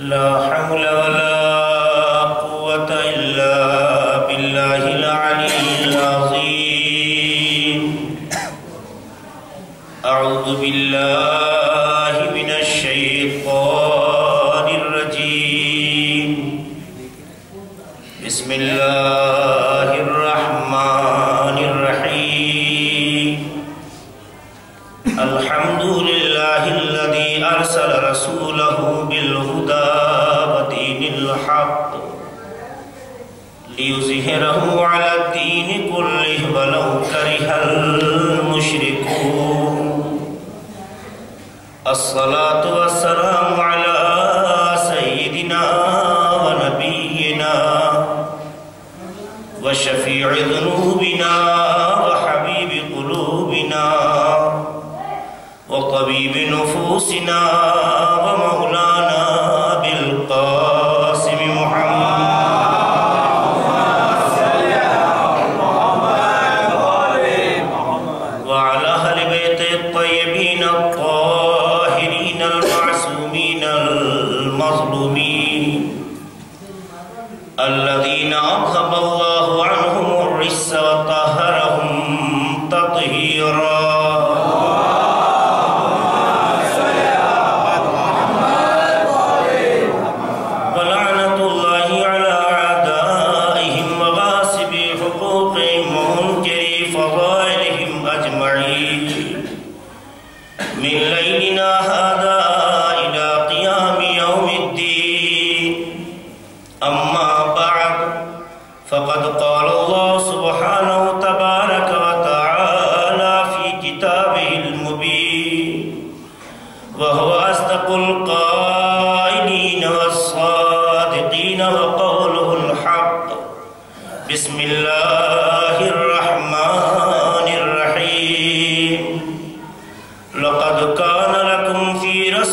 لا حول ولا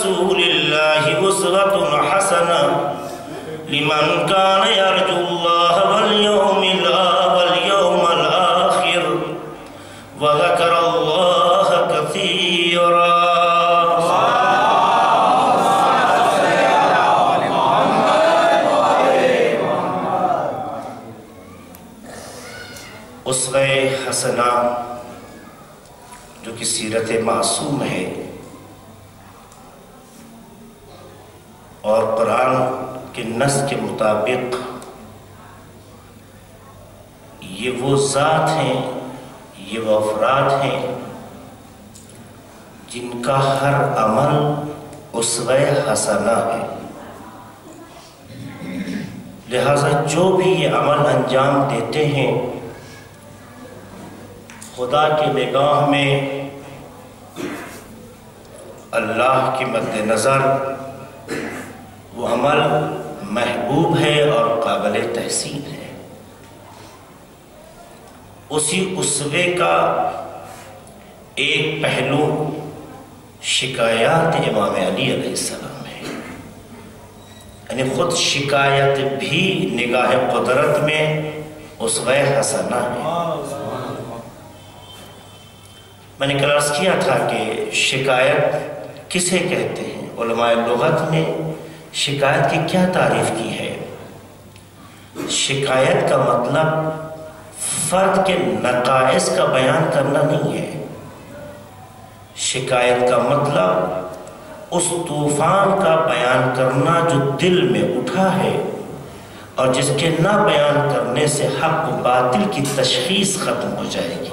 رسول الله أسوة حسنة لمن كان يرجو الله واليوم الآ- واليوم الآخر وذكر الله كثيرا اسوہ حسنہ جو کہ سیرت معصوم ہے اور قرآن کے نس کے مطابق یہ وہ ذات ہیں، یہ وہ افراد ہیں جن کا ہر عمل اسوہ حسنہ ہے۔ لہذا جو بھی یہ عمل انجام دیتے ہیں، خدا کی نگاہ میں اللہ کے مد نظر وہ عمل محبوب ہے اور قابل تحسین ہے۔ اسی اسوے کا ایک پہلو شکایات امام علی علیہ السلام ہے۔ یعنی خود شکایت بھی نگاہ قدرت میں اسوہ حسنہ ہے۔ میں نے کلاس کیا تھا کہ شکایت کسے کہتے ہیں؟ علماء لغت نے شکایت کی کیا تعریف کی ہے؟ شکایت کا مطلب فرد کے نقائص کا بیان کرنا نہیں ہے۔ شکایت کا مطلب اس طوفان کا بیان کرنا جو دل میں اٹھا ہے اور جس کے نہ بیان کرنے سے حق و باطل کی تشخیص ختم ہو جائے گی۔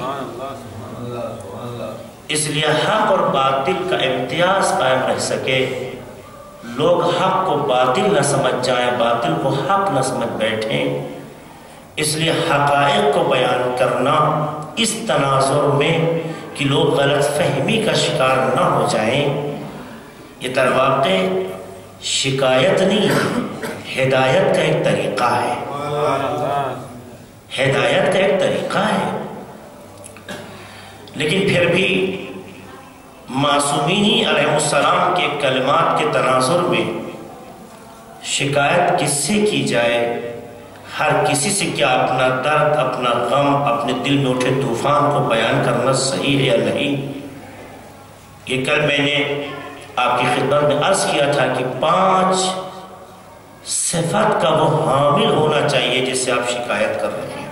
اس لیے حق اور باطل کا امتیاز قائم رہ سکے۔ لوگ حق کو باطل نہ سمجھ جائیں، باطل کو حق نہ سمجھ بیٹھیں۔ اس لیے حقائق کو بیان کرنا اس تناظر میں کہ لوگ غلط فہمی کا شکار نہ ہو جائیں۔ یہ در واقع شکایت نہیں، ہدایت کا ایک طریقہ ہے۔ ہدایت کا ایک طریقہ ہے۔ لیکن پھر بھی معصومینی علیہ السلام کے کلمات کے تناظر میں شکایت کس سے کی جائے؟ ہر کسی سے کیا اپنا درد، اپنا غم، اپنے دل میں اٹھے طوفان کو بیان کرنا صحیح ہے یا نہیں؟ یہ کل میں نے آپ کی خدمت میں عرض کیا تھا کہ پانچ صفت کا وہ حامل ہونا چاہیے جس سے آپ شکایت کر رہے ہیں۔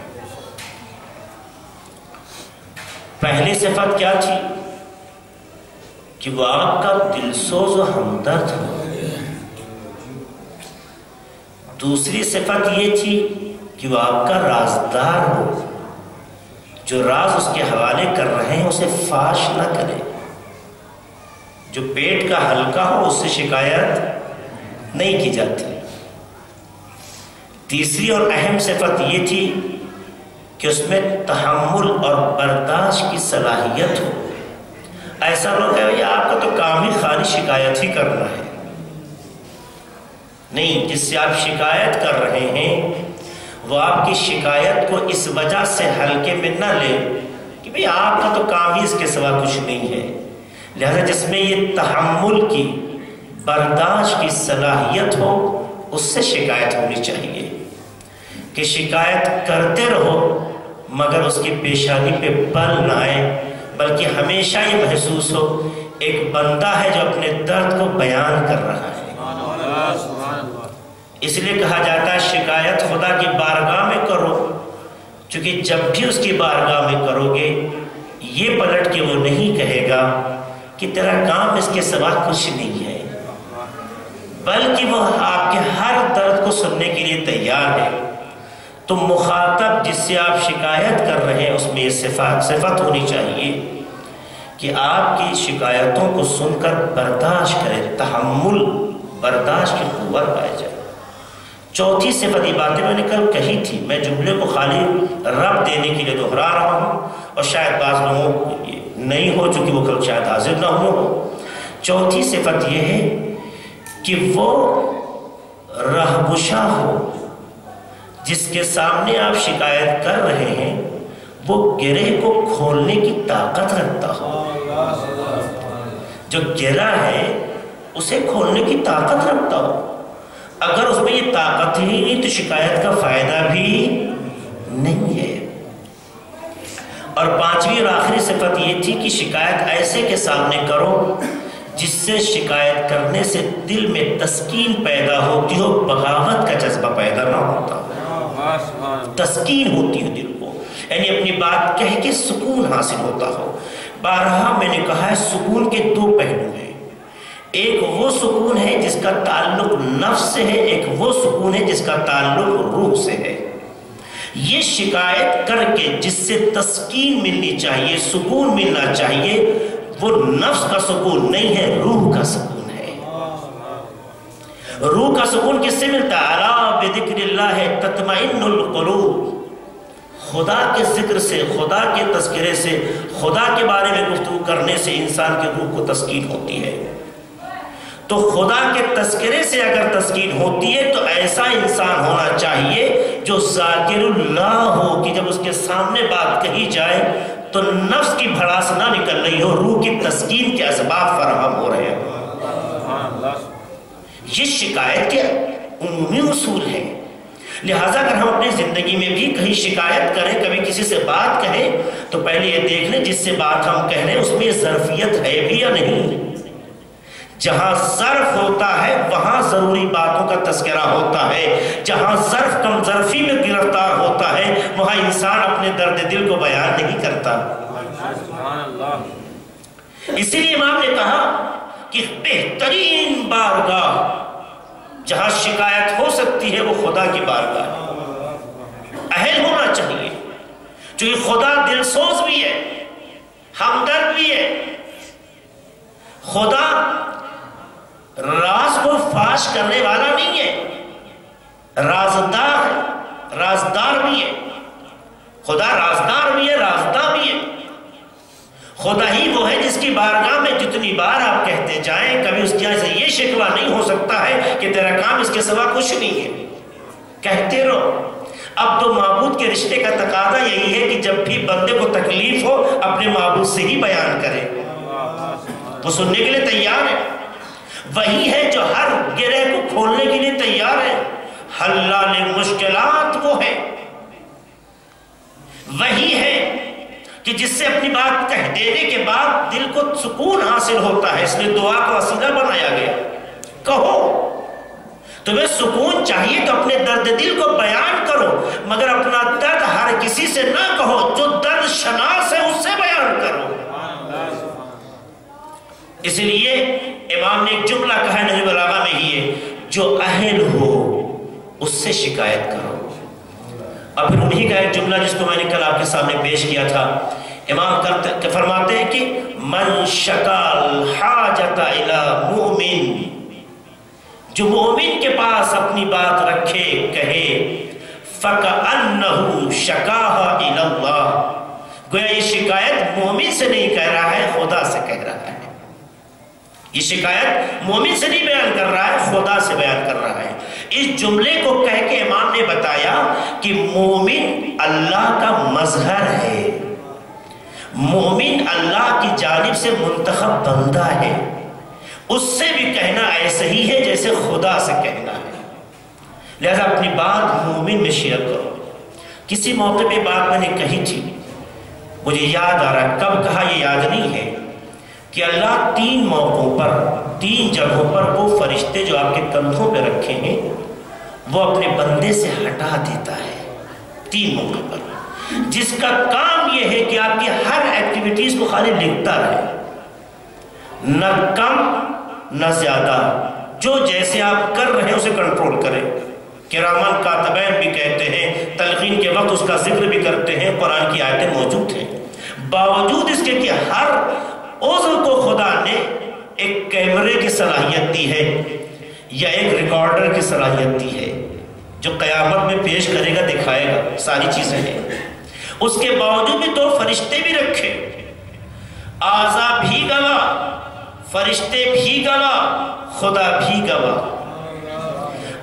پہلی صفت کیا تھی؟ کہ وہ آپ کا دل سوز و ہمدرد ہو۔ دوسری صفت یہ تھی کہ وہ آپ کا رازدار ہو۔ جو راز اس کے حوالے کر رہے ہیں، اسے فاش نہ کرے۔ جو پیٹ کا ہلکا ہو، اس سے شکایت نہیں کی جاتی۔ تیسری اور اہم صفت یہ تھی کہ اس میں تحمل اور برداشت کی صلاحیت ہو۔ ایسا لوگ ہے آپ کا تو کام ہی خالی شکایت ہی کرنا ہے۔ نہیں، جس سے آپ شکایت کر رہے ہیں، وہ آپ کی شکایت کو اس وجہ سے ہلکے میں نہ لے کہ بھئی آپ کا تو کام ہی اس کے سوا کچھ نہیں ہے۔ لہذا جس میں یہ تحمل کی، برداشت کی صلاحیت ہو، اس سے شکایت ہونی چاہیے۔ کہ شکایت کرتے رہو، مگر اس کی پیشانی پہ بل نہ آئے۔ بلکہ ہمیشہ یہ محسوس ہو، ایک بندہ ہے جو اپنے درد کو بیان کر رہا ہے۔ اس لیے کہا جاتا ہے، شکایت خدا کی بارگاہ میں کرو، چونکہ جب بھی اس کی بارگاہ میں کرو گے، یہ پلٹ کے وہ نہیں کہے گا کہ تیرا کام اس کے سوا کچھ نہیں ہے۔ بلکہ وہ آپ کے ہر درد کو سننے کے لیے تیار ہے۔ تو مخاطب جس سے آپ شکایت کر رہے ہیں، اس میں یہ صفات، صفت ہونی چاہیے۔ کہ آپ کی شکایتوں کو سن کر برداشت کرے تحمل، برداشت کی قوت پائے جائے۔ چوتھی صفت یہ باتیں میں نے کل کہی تھی، میں جملے کو خالی رب دینے کے لیے دہرا رہا ہوں اور شاید بعض لوگوں کو نہیں ہو چکی، وہ کل شاید حاضر نہ ہو چوتھی صفت یہ ہے کہ وہ رہبشہ ہو، جس کے سامنے آپ شکایت کر رہے ہیں، وہ گرہ کو کھولنے کی طاقت رکھتا ہو۔ جو گرہ ہے اسے کھولنے کی طاقت رکھتا ہو اگر اس میں یہ طاقت ہی نہیں تو شکایت کا فائدہ بھی نہیں ہے۔ اور پانچویں اور آخری صفت یہ تھی کہ شکایت ایسے کے سامنے کرو جس سے شکایت کرنے سے دل میں تسکین پیدا ہوتی ہو بغاوت کا جذبہ پیدا نہ ہوتا۔ تسکین ہوتی ہو دل کو یعنی اپنی بات کہہ کے سکون حاصل ہوتا ہو۔ بارہا میں نے کہا ہے سکون کے دو پہلو ہیں۔ ایک وہ سکون ہے جس کا تعلق نفس سے ہے، ایک وہ سکون ہے جس کا تعلق روح سے ہے۔ یہ شکایت کر کے جس سے تسکین ملنی چاہیے، سکون ملنا چاہیے، وہ نفس کا سکون نہیں ہے، روح کا سکون ہے۔ روح کا سکون کس سے ملتا ہے؟ عَلَىٰ بِذِكْرِ اللَّهِ خدا کے ذکر سے، خدا کے تذکرے سے، خدا کے بارے میں گفتگو کرنے سے انسان کے روح کو تسکین ہوتی ہے۔ تو خدا کے تذکرے سے اگر تسکین ہوتی ہے تو ایسا انسان ہونا چاہیے جو ذاکر اللہ ہو کہ جب اس کے سامنے بات کہی جائے تو نفس کی بھڑاس نہ نکل رہی ہو، روح کی تسکین کے اسباب فراہم ہو رہے ہیں۔ یہ شکایت کے عمومی اصول ہے لہٰذا اگر ہم اپنی زندگی میں بھی کہیں شکایت کریں، کبھی کسی سے بات کہیں، تو پہلے یہ دیکھ لیں جس سے بات ہم کہہ رہے ہیں، اس میں یہ ظرفیت ہے بھی یا نہیں؟ جہاں ظرف ہوتا ہے، وہاں ضروری باتوں کا تذکرہ ہوتا ہے۔ جہاں ظرف کم ظرفی میں گرفتار ہوتا ہے، وہاں انسان اپنے درد دل کو بیان نہیں کرتا۔ اسی لیے امام نے کہا کہ بہترین بارگاہ جہاں شکایت ہو سکتی ہے، وہ خدا کی بارگاہ ہے۔ اہل ہونا چاہیے۔ چونکہ خدا دل سوز بھی ہے، ہمدرد بھی ہے۔ خدا راز کو فاش کرنے والا نہیں ہے۔ رازدار رازدار بھی ہے۔ خدا رازدار بھی ہے رازدار بھی ہے۔ خدا ہی وہ ہے جس کی بارگاہ میں جتنی بار آپ کہتے جائیں، کبھی اس کی سے یہ شکوہ نہیں ہو سکتا ہے کہ تیرا کام اس کے سوا کچھ نہیں ہے۔ کہتے رہو۔ اب تو معبود کے رشتے کا تقاضا یہی ہے کہ جب بھی بندے کو تکلیف ہو، اپنے معبود سے ہی بیان کرے۔ وہ سننے کے لیے تیار ہے۔ وہی ہے جو ہر گرہ کو کھولنے کے لیے تیار ہے۔ حلال مشکلات وہ ہے وہی ہے کہ جس سے اپنی بات کہہ دینے کے بعد دل کو سکون حاصل ہوتا ہے، اس لیے دعا کو وسیلہ بنایا گیا۔ کہو، تمہیں سکون چاہیے تو اپنے درد دل کو بیان کرو، مگر اپنا درد ہر کسی سے نہ کہو، جو درد شناس ہے اس سے بیان کرو۔ اس لیے امام نے ایک جملہ کہا ہے نجم العبا میں ہی ہے، جو اہل ہو، اس سے شکایت کرو۔ اور پھر انہی کا ایک جملہ جس کو میں نے کل آپ کے سامنے پیش کیا تھا، امام کرتے فرماتے ہیں کہ من شکال حاجت الى مؤمن، جو مومن کے پاس اپنی بات رکھے، کہے فَكَأَنَّهُ شَكَاهَا إِلَى اللَّهِ گویا یہ شکایت مومن سے نہیں کہہ رہا ہے، خدا سے کہہ رہا ہے۔ یہ شکایت مومن سے نہیں بیان کر رہا ہے، خدا سے بیان کر رہا ہے۔ اس جملے کو کہہ کے امام نے بتایا کہ مومن اللہ کا مظہر ہے۔ مومن اللہ کی جانب سے منتخب بندہ ہے۔ اس سے بھی کہنا ایسے ہی ہے جیسے خدا سے کہنا ہے۔ لہذا اپنی بات مومن میں شیئر کرو۔ کسی موقع پہ بات میں نے کہی تھی، مجھے یاد آ رہا کب کہا یہ یاد نہیں ہے۔ کہ اللہ تین موقعوں پر، تین جگہوں پر وہ فرشتے جو آپ کے کندھوں پہ رکھے ہیں وہ اپنے بندے سے ہٹا دیتا ہے۔ تین موقع پر۔ جس کا کام یہ ہے کہ آپ کی ہر ایکٹیویٹیز کو خالی لکھتا رہے۔ نہ کم، نہ زیادہ۔ جو جیسے آپ کر رہے ہیں، اسے کنٹرول کریں۔ کرامن کاتبین بھی کہتے ہیں، تلقین کے وقت اس کا ذکر بھی کرتے ہیں، قرآن کی آیتیں موجود ہیں۔ باوجود اس کے کہ ہر عضو کو خدا نے ایک کیمرے کی صلاحیت دی ہے یا ایک ریکارڈر کی صلاحیت دی ہے جو قیامت میں پیش کرے گا، دکھائے گا، ساری چیزیں ہیں۔ اس کے باوجود بھی تو فرشتے بھی رکھے۔ آزا بھی گواہ، فرشتے بھی گواہ، خدا بھی گواہ۔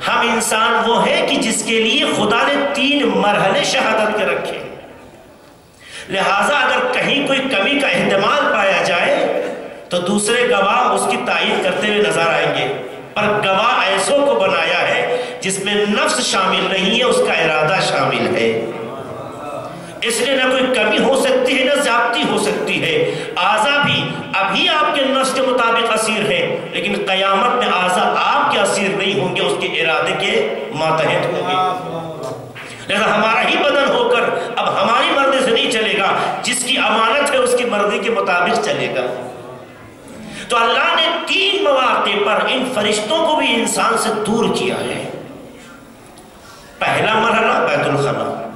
ہم انسان وہ ہے کہ جس کے لیے خدا نے تین مرحلے شہادت کے رکھے۔ لہٰذا اگر کہیں کوئی کمی کا احتمال پایا جائے، تو دوسرے گواہ اس کی تائید کرتے ہوئے نظر آئیں گے۔ پر گواہ ایسوں کو بنایا ہے جس میں نفس شامل نہیں ہے، اس کا ارادہ شامل ہے۔ اس لیے نہ کوئی کمی ہو سکتی ہے، نہ زیادتی ہو سکتی ہے۔ آزا بھی ابھی آپ کے نفس کے مطابق اسیر ہے لیکن قیامت میں آزا آپ کے اسیر نہیں ہوں گے، اس کے ارادے کے ماتحت ہوں گے۔ لہذا ہمارا ہی بدن ہو کر، اب ہماری مرضی سے نہیں چلے گا، جس کی امانت ہے اس کی مرضی کے مطابق چلے گا۔ تو اللہ نے تین مواقع پر ان فرشتوں کو بھی انسان سے دور کیا ہے۔ پہلا مرحلہ بیت الخلا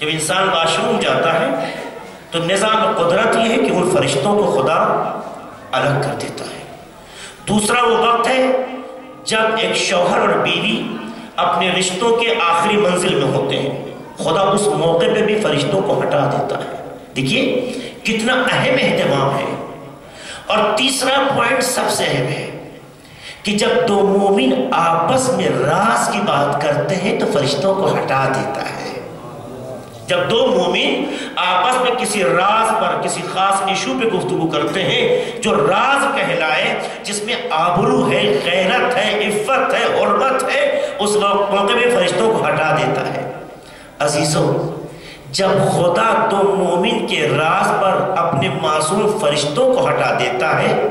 جب انسان واشروم جاتا ہے، تو نظام قدرت یہ ہے کہ ان فرشتوں کو خدا الگ کر دیتا ہے۔ دوسرا وہ وقت ہے جب ایک شوہر اور بیوی اپنے رشتوں کے آخری منزل میں ہوتے ہیں۔ خدا اس موقع پہ بھی فرشتوں کو ہٹا دیتا ہے۔ دیکھیے کتنا اہم اہتمام ہے۔ اور تیسرا پوائنٹ سب سے اہم ہے کہ جب دو مومن آپس میں راز کی بات کرتے ہیں تو فرشتوں کو ہٹا دیتا ہے۔ جب دو مومن آپس میں کسی راز پر، کسی خاص ایشو پہ گفتگو کرتے ہیں، جو راز کہلائے، جس میں آبرو ہے، غیرت ہے، عفت ہے، حرمت ہے، اس موقع میں فرشتوں کو ہٹا دیتا ہے۔ عزیزوں جب خدا تو مومن کے راز پر اپنے معصوم فرشتوں کو ہٹا دیتا ہے،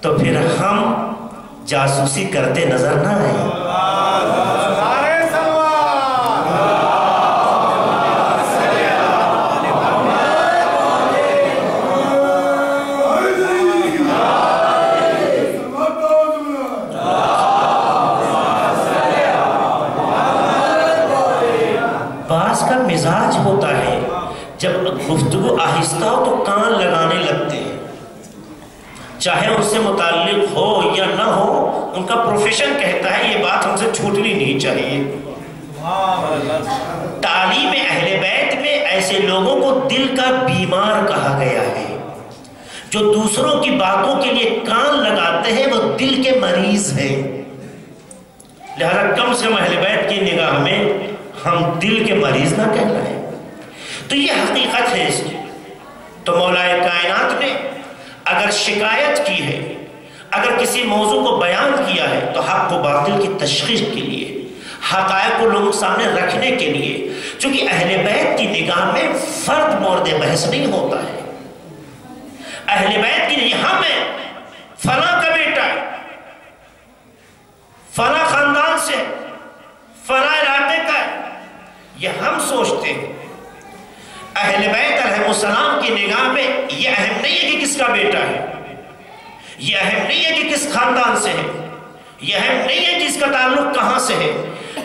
تو پھر ہم جاسوسی کرتے نظر نہ آئیں۔ آہستہ ہو تو کان لگانے لگتے ہیں۔ چاہے ان سے متعلق ہو یا نہ ہو، ان کا پروفیشن کہتا ہے یہ بات ہم سے چھوٹنی نہیں چاہیے۔ تعلیم اہل بیت میں ایسے لوگوں کو دل کا بیمار کہا گیا ہے۔ جو دوسروں کی باتوں کے لیے کان لگاتے ہیں، وہ دل کے مریض ہیں۔ لہذا کم سے اہل بیت کی نگاہ میں ہم دل کے مریض نہ کہہ رہے ہیں تو یہ حقیقت ہے اس کی۔ تو مولا کائنات نے اگر شکایت کی ہے، اگر کسی موضوع کو بیان کیا ہے، تو حق و باطل کی تشخیص کے لیے، حقائق کو لوگوں سامنے رکھنے کے لیے، چونکہ اہل بیت کی نگاہ میں فرد مورد بحث نہیں ہوتا ہے۔ اہل بیت کی نگاہ میں فلاں کا بیٹا ہے، فلاں خاندان سے فلاں علاقے کا ہے۔ یہ ہم سوچتے ہیں اہل بیت علیہ السلام کی نگاہ میں یہ اہم نہیں ہے کہ کس کا بیٹا ہے، یہ اہم نہیں ہے کہ کس خاندان سے ہے، یہ اہم نہیں ہے کہ اس کا تعلق کہاں سے ہے،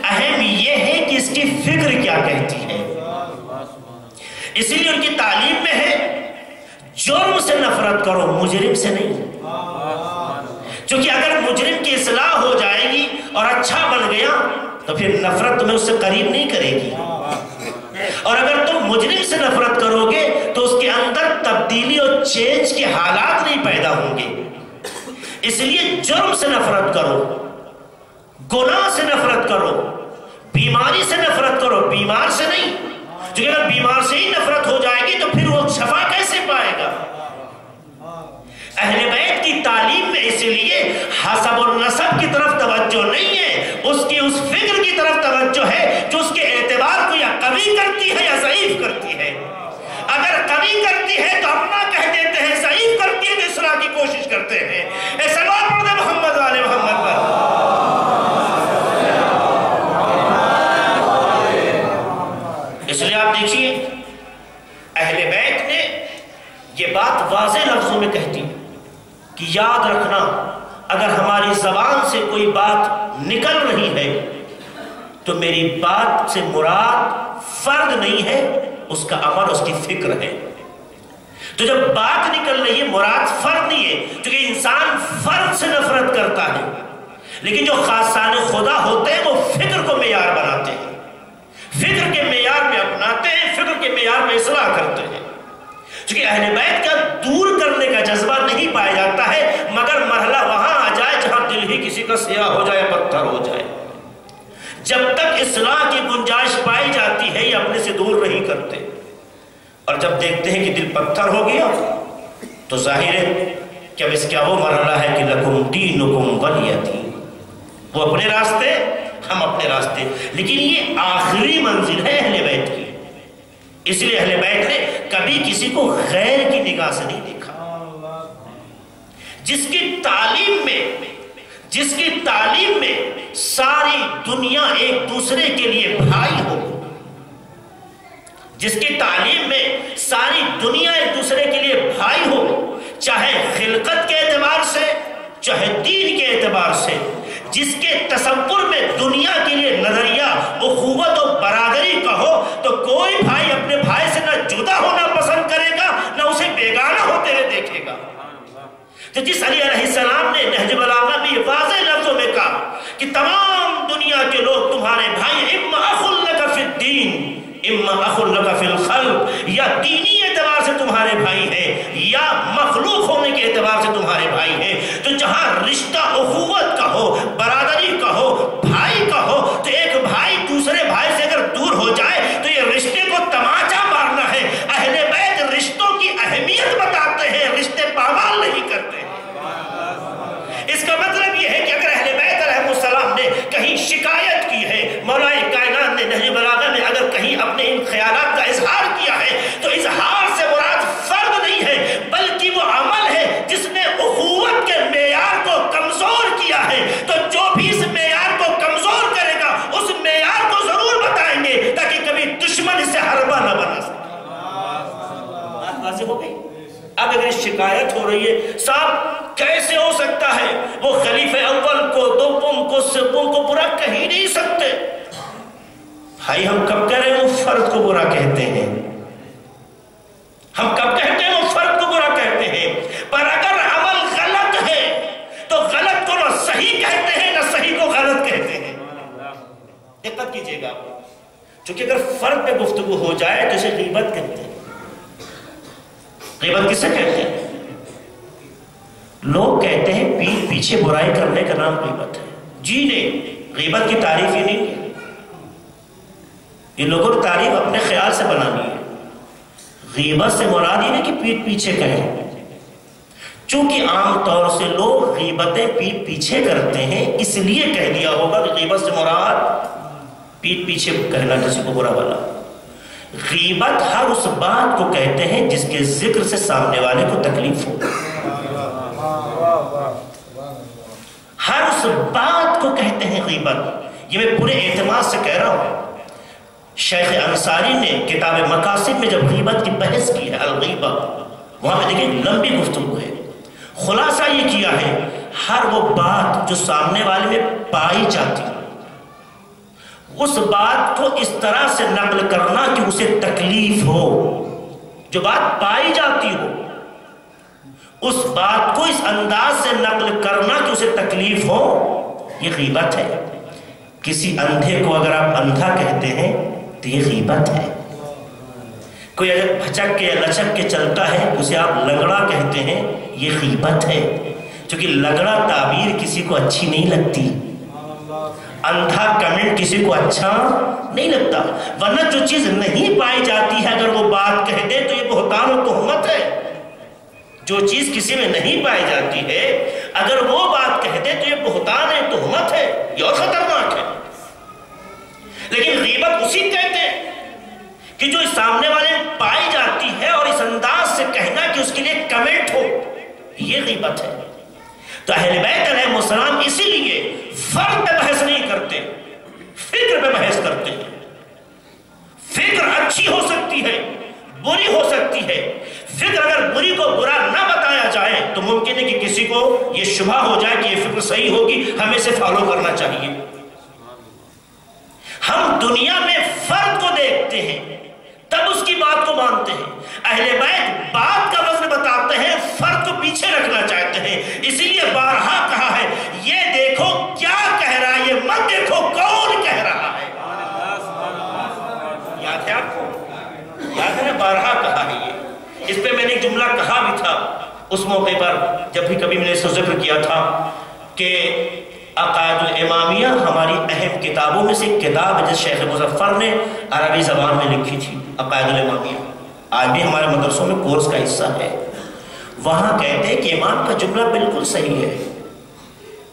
اہم یہ ہے کہ اس کی فکر کیا کہتی ہے۔ اسی لیے ان کی تعلیم میں ہے، جرم سے نفرت کرو، مجرم سے نہیں۔ چونکہ اگر مجرم کی اصلاح ہو جائے گی اور اچھا بن گیا، تو پھر نفرت تمہیں اس سے قریب نہیں کرے گی۔ اور اگر تم مجرم سے نفرت کرو گے تو اس کے اندر تبدیلی اور چینج کے حالات نہیں پیدا ہوں گے۔ اس لیے جرم سے نفرت کرو، گناہ سے نفرت کرو، بیماری سے نفرت کرو، بیمار سے نہیں۔ کیونکہ اگر بیمار سے ہی نفرت ہو جائے گی تو پھر وہ شفا کیسے پائے گا؟ اہل بیت کی تعلیم میں اسی لیے حسب النصب کی طرف توجہ نہیں ہے، اس کی اس فکر کی طرف توجہ ہے جو اس کے اعتبار کو یا قوی کرتی ہے یا ضعیف کرتی ہے۔ اگر قوی کرتی ہے تو اپنا کہہ دیتے ہیں، ضعیف کرتی ہے تو اصلاح کی کوشش کرتے ہیں۔ اے سلام پڑھ محمد والے محمد۔ پر اس لیے آپ دیکھیے، اہل بیت نے یہ بات واضح لفظوں میں کہتی کہ یاد رکھنا، اگر ہماری زبان سے کوئی بات نکل رہی ہے، تو میری بات سے مراد فرد نہیں ہے، اس کا عمل، اس کی فکر ہے۔ تو جب بات نکل رہی ہے، مراد فرد نہیں ہے کیونکہ انسان فرد سے نفرت کرتا ہے۔ لیکن جو خاصان خدا ہوتے ہیں، وہ فکر کو معیار بناتے ہیں۔ فکر کے معیار میں اپناتے ہیں، فکر کے معیار میں اصلاح کرتے ہیں۔ چونکہ اہل بیت کا دور کرنے کا جذبہ نہیں پایا جاتا ہے، مگر مرحلہ وہاں آ جائے جہاں دل ہی کسی کا سیاہ ہو جائے، پتھر ہو جائے۔ جب تک اصلاح کی گنجائش پائی جاتی ہے، یہ اپنے سے دور نہیں کرتے۔ اور جب دیکھتے ہیں کہ دل پتھر ہو گیا، تو ظاہر ہے کہ اب اس کا وہ مرحلہ ہے کہ لکم دینکم ولیتی وہ اپنے راستے، ہم اپنے راستے۔ لیکن یہ آخری منزل ہے اہل بیت کی۔ اس لیے اہل بیت نے کبھی کسی کو غیر کی نگاہ سے نہیں دیکھا۔ جس کی تعلیم میں، جس کی تعلیم میں ساری دنیا ایک دوسرے کے لیے بھائی ہو، جس کی تعلیم میں ساری دنیا ایک دوسرے کے لیے بھائی ہو، چاہے خلقت کے اعتبار سے، چاہے دین کے اعتبار سے جس کے تصور میں دنیا کے لیے نظریہ، اخوت و برادری کا ہو تو کوئی بھائی اپنے بھائی سے نہ جدا ہونا پسند کرے گا، نہ اسے بیگانہ ہوتے ہوئے دیکھے گا۔ تو جس علی علیہ السلام نے نہج بلاغہ میں یہ واضح لفظوں میں کہا کہ تمام دنیا کے لوگ تمہارے بھائی، اما اخل لکا فی الدین، اما اخل لکا فی الخلق، یا دینی اعتبار سے تمہارے بھائی ہیں، یا مخلوق ہونے کے اعتبار سے تمہارے بھائی ہیں۔ تو جہاں رشتہ، اخوت کا ہو برادری شکایت ہو رہی ہے۔ صاحب، کیسے ہو سکتا ہے؟ وہ خلیفہ اول کو دوم کو سوم کو برا کہہ نہیں سکتے۔ بھائی، ہم کب کہہ رہے ہیں وہ فرد کو برا کہتے ہیں؟ ہم کب کہتے ہیں وہ فرد کو برا کہتے ہیں؟ پر اگر عمل غلط ہے، تو غلط کو نہ صحیح کہتے ہیں، نہ صحیح کو غلط کہتے ہیں۔ دقت کیجیے گا چونکہ اگر فرد پہ گفتگو ہو جائے تو اسے غیبت کہتے ہیں؟ غیبت کسے کہتے ہیں؟ لوگ کہتے ہیں پیٹ پیچھے برائی کرنے کا نام غیبت ہے۔ جی نہیں، غیبت کی تعریف یہ نہیں یہ لوگوں نے تعریف اپنے خیال سے بنانی ہے۔ غیبت سے مراد یہ نہیں کہ پیٹ پیچھے کہیں۔ چونکہ عام طور سے لوگ غیبتیں پیٹ پیچھے کرتے ہیں، اس لیے کہہ دیا ہوگا کہ غیبت سے مراد پیٹ پیچھے کہنا کسی کو برا بلا غیبت ہر اس بات کو کہتے ہیں جس کے ذکر سے سامنے والے کو تکلیف ہو۔ ہر اس بات کو کہتے ہیں غیبت۔ یہ میں پورے اعتماد سے کہہ رہا ہوں۔ شیخ انصاری نے کتاب مقاصد میں جب غیبت کی بحث کی ہے، الغیبہ، وہاں پہ دیکھیں لمبی گفتگو ہے۔ خلاصہ یہ کیا ہے، ہر وہ بات جو سامنے والے میں پائی جاتی اس بات کو اس طرح سے نقل کرنا کہ اسے تکلیف ہو۔ جو بات پائی جاتی ہو اس بات کو اس انداز سے نقل کرنا کہ اسے تکلیف ہو، یہ غیبت ہے۔ کسی اندھے کو اگر آپ اندھا کہتے ہیں تو یہ غیبت ہے۔ کوئی اگر بھچک کے، لچک کے چلتا ہے، اسے آپ لگڑا کہتے ہیں، یہ غیبت ہے۔ چونکہ لگڑا تعبیر کسی کو اچھی نہیں لگتی۔ اندھا کمنٹ کسی کو اچھا نہیں لگتا۔ ورنہ جو چیز نہیں پائی جاتی ہے، اگر وہ بات کہہ دے تو یہ بہتان و تہمت ہے۔ جو چیز کسی میں نہیں پائی جاتی ہے، اگر وہ بات کہہ دے تو یہ بہتان ہے تہمت ہے، یہ اور خطرناک ہے۔ لیکن غیبت اسی کہتے ہیں کہ جو اس سامنے والے پائی جاتی ہے اور اس انداز سے کہنا کہ اس کے لیے کمنٹ ہو، یہ غیبت ہے۔ تو اہل بیت علیہ السلام اسی لیے فرد پہ بحث نہیں کرتے، فکر پہ بحث کرتے ہیں۔ فکر اچھی ہو سکتی ہے، بری ہو سکتی ہے فکر اگر بری کو برا نہ بتایا جائے تو ممکن ہے کہ کسی کو یہ شبہ ہو جائے کہ یہ فکر صحیح ہوگی، ہمیں سے فالو کرنا چاہیے۔ ہم دنیا میں فرد کو دیکھتے ہیں، تب اس کی بات کو مانتے ہیں۔ اہل بیت بات کا وزن بتاتے ہیں، فرد کو پیچھے رکھنا چاہتے ہیں۔ اسی لیے بارہا کہا ہے، یہ دیکھو کیا کہہ رہا ہے، یہ مت دیکھو کون کہہ رہا ہے۔ یاد ہے آپ کو؟ یاد ہے بارہا اس پہ میں نے ایک جملہ کہا بھی تھا۔ اس موقع پر جب بھی کبھی میں نے اس کو ذکر کیا تھا کہ عقائد الامامیہ ہماری اہم کتابوں میں سے ایک کتاب ہے جس شیخ مظفر نے عربی زبان میں لکھی تھی، عقائد الامامیہ۔ آج بھی ہمارے مدرسوں میں کورس کا حصہ ہے۔ وہاں کہتے ہیں کہ امام کا جملہ بالکل صحیح ہے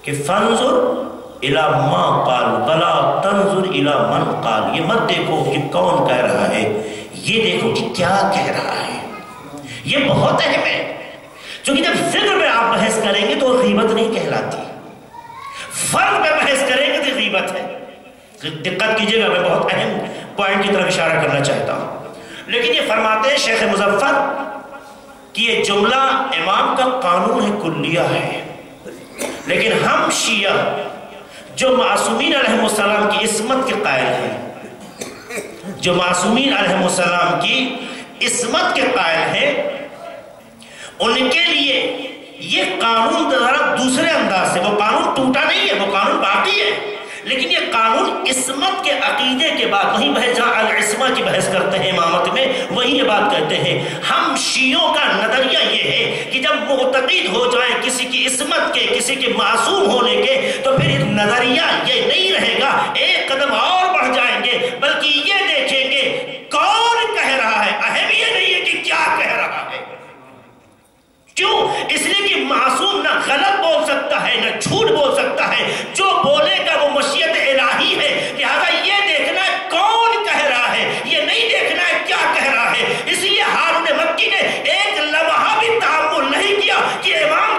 کہ فنظر الى ما قال، بلا تنظر الى من قال۔ یہ مت دیکھو کہ کون کہہ رہا ہے۔ یہ دیکھو کہ کیا کہہ رہا ہے۔ یہ بہت اہم ہے۔ چونکہ جب فکر میں آپ بحث کریں گے تو غیبت نہیں کہلاتی۔ فرق پہ بحث کریں گے تو غیبت ہے۔ دقت کیجیے گا، میں بہت اہم پوائنٹ کی طرف اشارہ کرنا چاہتا ہوں۔ لیکن یہ فرماتے ہیں شیخ مظفر کہ یہ جملہ امام کا قانون ہے کلیہ ہے۔ لیکن ہم شیعہ جو معصومین علیہ السلام کی عصمت کے قائل ہیں، جو معصومین علیہ السلام کی عصمت کے قائل ہیں ان کے لیے یہ قانون ذرا دوسرے انداز سے، وہ قانون ٹوٹا نہیں ہے، وہ قانون باقی ہے۔ لیکن یہ قانون عصمت کے عقیدے کے بعد، وہی بحث جہاں العصمہ کی بحث کرتے ہیں امامت میں، وہی یہ بات کہتے ہیں۔ ہم شیعوں کا نظریہ یہ ہے کہ جب معتقد ہو جائیں کسی کی عصمت کے، کسی کے معصوم ہونے کے، تو پھر نظریہ یہ نہیں رہے گا۔ ایک قدم اور بڑھ جائیں گے، بلکہ یہ دیکھیں گے کون کہہ رہا ہے۔ اہم یہ نہیں ہے کہ کیا کہہ رہا ہے۔ کیوں اس لیے کہ معصوم نہ غلط بول سکتا ہے، نہ جھوٹ بول سکتا ہے۔ جو بولے گا وہ مشیت الہی ہے۔ لہذا یہ دیکھنا ہے کون کہہ رہا ہے، یہ نہیں دیکھنا ہے کیا کہہ رہا ہے۔ اس لیے ہارون مکی نے ایک لمحہ بھی تعمل نہیں کیا کہ امام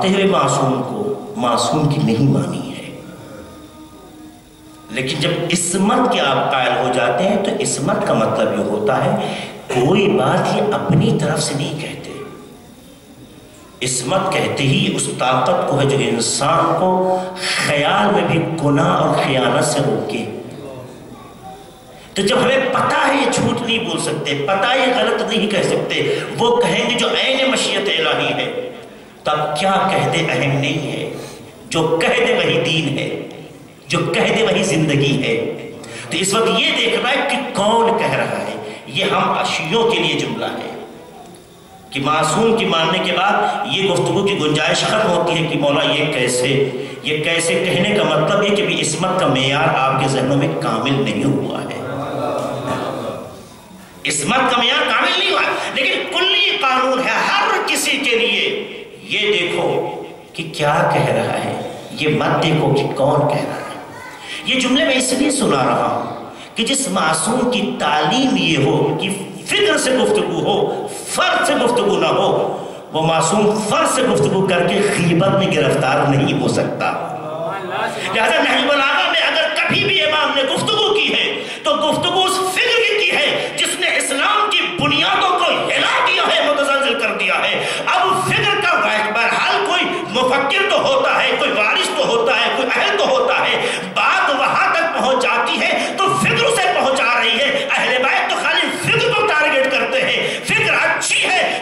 مانتے ہوئے معصوم کو معصوم کی نہیں مانی ہے۔ لیکن جب عصمت کے آپ قائل ہو جاتے ہیں تو عصمت کا مطلب یہ ہوتا ہے، کوئی بات یہ اپنی طرف سے نہیں کہتے۔ عصمت کہتے ہی اس طاقت کو ہے جو انسان کو خیال میں بھی گناہ اور خیانت سے روکے۔ تو جب ہمیں پتہ ہے یہ جھوٹ نہیں بول سکتے، پتہ یہ غلط نہیں کہہ سکتے، وہ کہیں گے جو عین مشیت الہی ہے۔ تب کیا کہہ دے اہم نہیں ہے؟ جو کہہ دے وہی دین ہے، جو کہہ دے وہی زندگی ہے۔ تو اس وقت یہ دیکھنا ہے کہ کون کہہ رہا ہے۔ یہ ہم اشیوں کے لیے جملہ ہے۔ کہ معصوم کی ماننے کے بعد یہ گفتگو کی گنجائش ختم ہوتی ہے کہ مولا یہ کیسے یہ کیسے کہنے کا مطلب یہ کہ بھی عصمت کا معیار آپ کے ذہنوں میں کامل نہیں ہوا ہے۔ عصمت کا معیار کامل نہیں ہوا، لیکن کلی قانون ہے ہر کسی کے لیے۔ یہ دیکھو کہ کیا کہہ رہا ہے، یہ مت دیکھو کہ کون کہہ رہا ہے۔ یہ جملے میں اس لیے سنا رہا ہوں کہ جس معصوم کی تعلیم یہ ہو کہ فکر سے گفتگو ہو، فرد سے گفتگو نہ ہو، وہ معصوم فرد سے گفتگو کر کے غیبت میں گرفتار نہیں ہو سکتا۔ لہذا نحل بلاغہ میں اگر کبھی بھی امام نے گفتگو کی ہے، تو گفتگو اس فکر کی ہے جس نے اسلام کی بنیادوں کو مفکر تو ہوتا ہے، کوئی وارث تو ہوتا ہے، کوئی اہل تو ہوتا ہے۔ بات وہاں تک پہنچ جاتی ہے تو فکر اسے پہنچا رہی ہے۔ اہل بیت تو خالی فکر کو ٹارگٹ کرتے ہیں۔ فکر اچھی ہے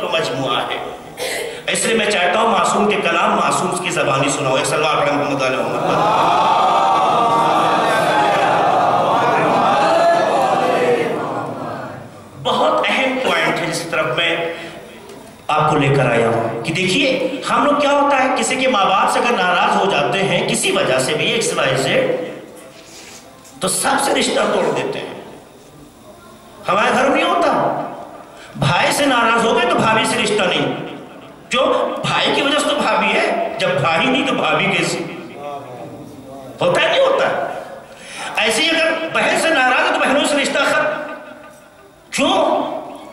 خوبیوں کا مجموعہ ہے۔ اس لیے میں چاہتا ہوں معصوم کے کلام معصوم کی زبانی سناؤ۔ ایک سلوات پڑھیں محمد علیہ محمد بہت اہم پوائنٹ ہے جس طرف میں آپ کو لے کر آیا ہوں کہ دیکھیے، ہم لوگ کیا ہوتا ہے، کسی کے ماں باپ سے اگر ناراض ہو جاتے ہیں، کسی وجہ سے بھی ایک سوائے سے تو سب سے رشتہ توڑ دیتے ہیں۔ ہمارے گھر سے ناراض ہو گئے تو بھابھی سے رشتہ نہیں۔ جو بھائی کی وجہ سے تو بھابھی ہے، جب بھائی نہیں تو بھابھی کیسی؟ ہوتا ہے نہیں ہوتا؟ ایسے ہی اگر بہن سے ناراض ہے تو بہنوں سے رشتہ ختم کیوں؟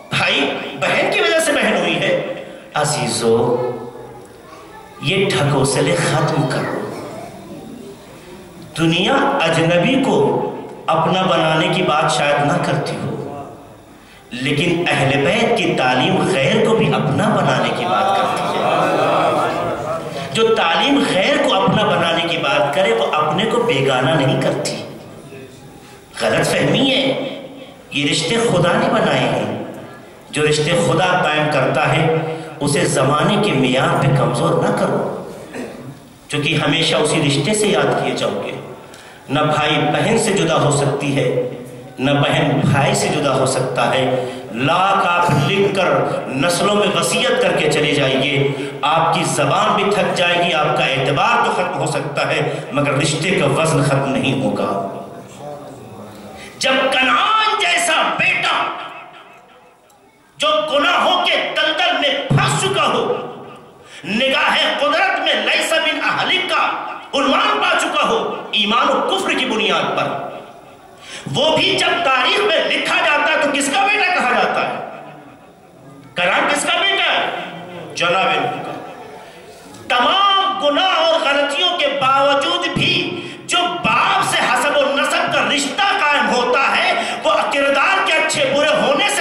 بھائی بہن کی وجہ سے بہن ہوئی ہے۔ عزیزو، یہ ڈھکوسلے ختم کرو۔ دنیا اجنبی کو اپنا بنانے کی بات شاید نہ کرتی ہو۔ لیکن اہل بیت کی تعلیم غیر کو بھی اپنا بنانے کی بات کرتی ہے۔ جو تعلیم غیر کو اپنا بنانے کی بات کرے، وہ اپنے کو بیگانہ نہیں کرتی۔ غلط فہمی ہے۔ یہ رشتے خدا نے بنائے ہیں۔ جو رشتے خدا قائم کرتا ہے، اسے زمانے کے معیار پہ کمزور نہ کرو۔ چونکہ ہمیشہ اسی رشتے سے یاد کیے جاؤ گے۔ نہ بھائی بہن سے جدا ہو سکتی ہے نہ بہن بھائی سے جدا ہو سکتا ہے۔ لاکھ آپ لکھ کر نسلوں میں وسیعت کر کے چلے جائیے۔ آپ کی زبان بھی تھک جائے گی، آپ کا اعتبار تو ختم ہو سکتا ہے، مگر رشتے کا وزن ختم نہیں ہوگا۔ جب کنعان جیسا بیٹا جو گناہوں کے دلدل میں پھنس چکا ہو، نگاہ قدرت میں لیسا بن اہلک کا عنوان پا چکا ہو، ایمان و کفر کی بنیاد پر وہ بھی جب تاریخ میں لکھا جاتا ہے تو کس کا بیٹا کہا جاتا ہے؟ کرام کس کا بیٹا ہے؟ جناب کا۔ تمام گناہ اور غلطیوں کے باوجود بھی جو باپ سے حسب و نصب کا رشتہ قائم ہوتا ہے، وہ کردار کے اچھے برے ہونے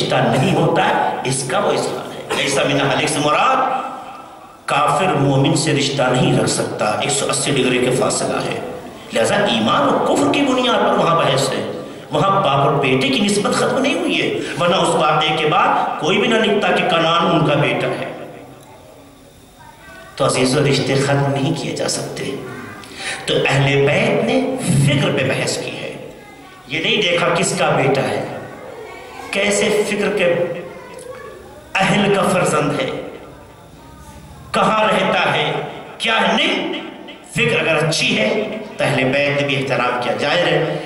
کفر میں رشتہ نہیں ہوتا، اس کا وہ اظہار ہے۔ ایسا من حلق سے مراد، کافر مومن سے رشتہ نہیں رکھ سکتا۔ ایک سو اسی ڈگری کے فاصلہ ہے۔ لہذا ایمان و کفر کی بنیاد پر وہاں بحث ہے۔ وہاں باپ اور بیٹے کی نسبت ختم نہیں ہوئی ہے۔ ورنہ اس واقعے کے بعد کوئی بھی نہ لکھتا کہ کنان ان کا بیٹا ہے۔ تو عزیز و رشتے، ختم نہیں کیے جا سکتے۔ تو اہل بیت نے فکر پہ بحث کی ہے۔ یہ نہیں دیکھا کس کا بیٹا ہے۔ کیسے فکر کے اہل کا فرزند ہے؟ کہاں رہتا ہے؟ کیا ہے؟ نہیں فکر اگر اچھی ہے تو اہل بیت بھی احترام کیا جائز ہے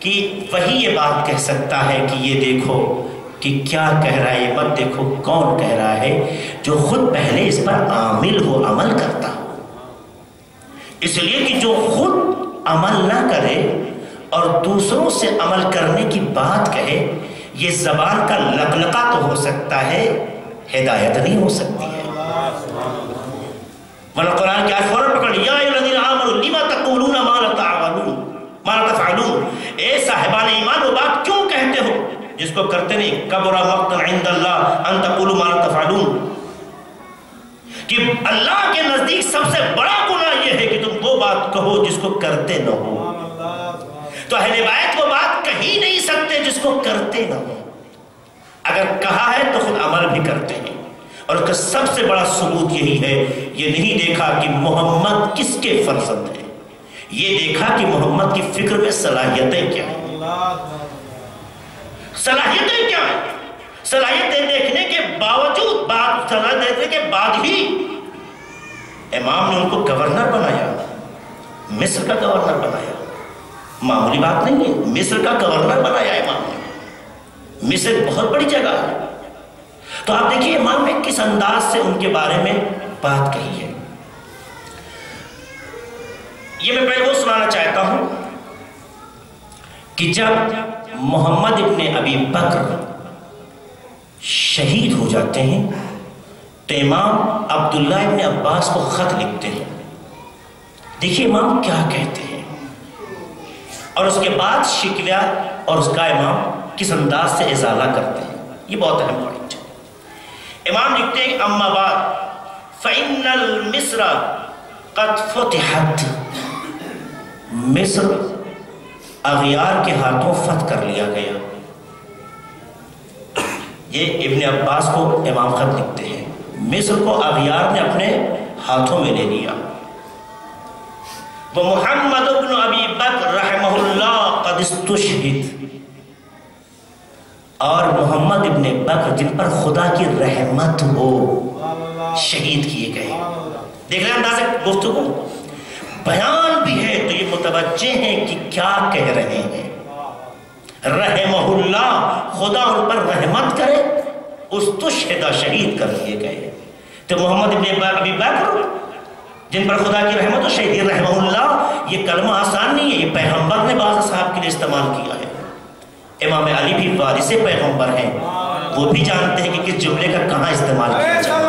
کہ وہی یہ بات کہہ سکتا ہے کہ یہ دیکھو کہ کیا کہہ رہا ہے، یہ مت دیکھو کون کہہ رہا ہے جو خود پہلے اس پر عامل ہو، عمل کرتا۔ ہو اس لیے کہ جو خود عمل نہ کرے اور دوسروں سے عمل کرنے کی بات کہے یہ زبان کا لقلقہ تو ہو سکتا ہے، ہدایت نہیں ہو سکتی۔ ہے ورنہ قرآن کی آیت فوراً پکڑ یا الذین آمنوا لما تقولون ما لا تعملون؟ ما لا تفعلون؟ اے صاحبان ایمان، وہ بات کیوں کہتے ہو؟ جس کو کرتے نہیں، کبر مقتا عند اللہ ان تقولوا ما لا تفعلون۔ کہ اللہ کے نزدیک سب سے بڑا گناہ یہ ہے کہ تم وہ بات کہو جس کو کرتے نہ ہو۔ تو اہل بیت وہ بات کہی نہیں سکتے جس کو کرتے نہ ہو اگر کہا ہے تو خود عمل بھی کرتے ہیں۔ اور اس کا سب سے بڑا ثبوت یہی ہے، یہ نہیں دیکھا کہ محمد کس کے فرزند ہیں۔ یہ دیکھا کہ محمد کی فکر میں صلاحیتیں کیا ہیں۔ صلاحیتیں کیا ہیں؟ صلاحیتیں دیکھنے کے باوجود بات صلاح دیکھنے کے بعد ہی امام نے ان کو گورنر بنایا، مصر کا گورنر بنایا۔ معمولی بات نہیں ہے مصر کا گورنر بنایا امام نے مصر بہت بڑی جگہ ہے تو آپ دیکھیے امام نے کس انداز سے ان کے بارے میں بات کہی ہے یہ میں پہلے وہ سنانا چاہتا ہوں کہ جب محمد ابن ابی بکر شہید ہو جاتے ہیں تو امام عبداللہ ابن عباس کو خط لکھتے ہیں دیکھیے امام کیا کہتے ہیں اور اس کے بعد شکوہ اور اس کا امام کس انداز سے ازالہ کرتے ہیں؟ یہ بہت اہم پوائنٹ ہے۔ امام لکھتے ہیں، اما بعد، فَإِنَّ الْمِصْرَ قَدْ فُتِحَتْ۔ مصر اغیار کے ہاتھوں فتح کر لیا گیا۔ یہ ابن عباس کو امام خط لکھتے ہیں۔ مصر کو اغیار نے اپنے ہاتھوں میں لے لیا۔ وہ محمد ابن ابی بکر رحمہ اللہ قد استشہد۔ اور محمد ابن بکر جن پر خدا کی رحمت ہو، شہید کیے گئے۔ دیکھ رہے ہیں انداز گفتگو۔ بیان بھی ہے تو یہ متوجہ ہیں کہ کیا کہہ رہے ہیں۔ رحمہ اللہ خدا ان پر رحمت کرے اس شہید کر دیے گئے۔ تو محمد ابن ابی بکر جن پر خدا کی رحمت و شہید رحمہ اللہ، یہ کلمہ آسان نہیں ہے، یہ پیغمبر نے بعض صاحب کے لیے استعمال کیا ہے۔ امام علی بھی وارث پیغمبر ہیں۔ وہ بھی جانتے ہیں کہ کس جملے کا کہاں استعمال کیا جائے۔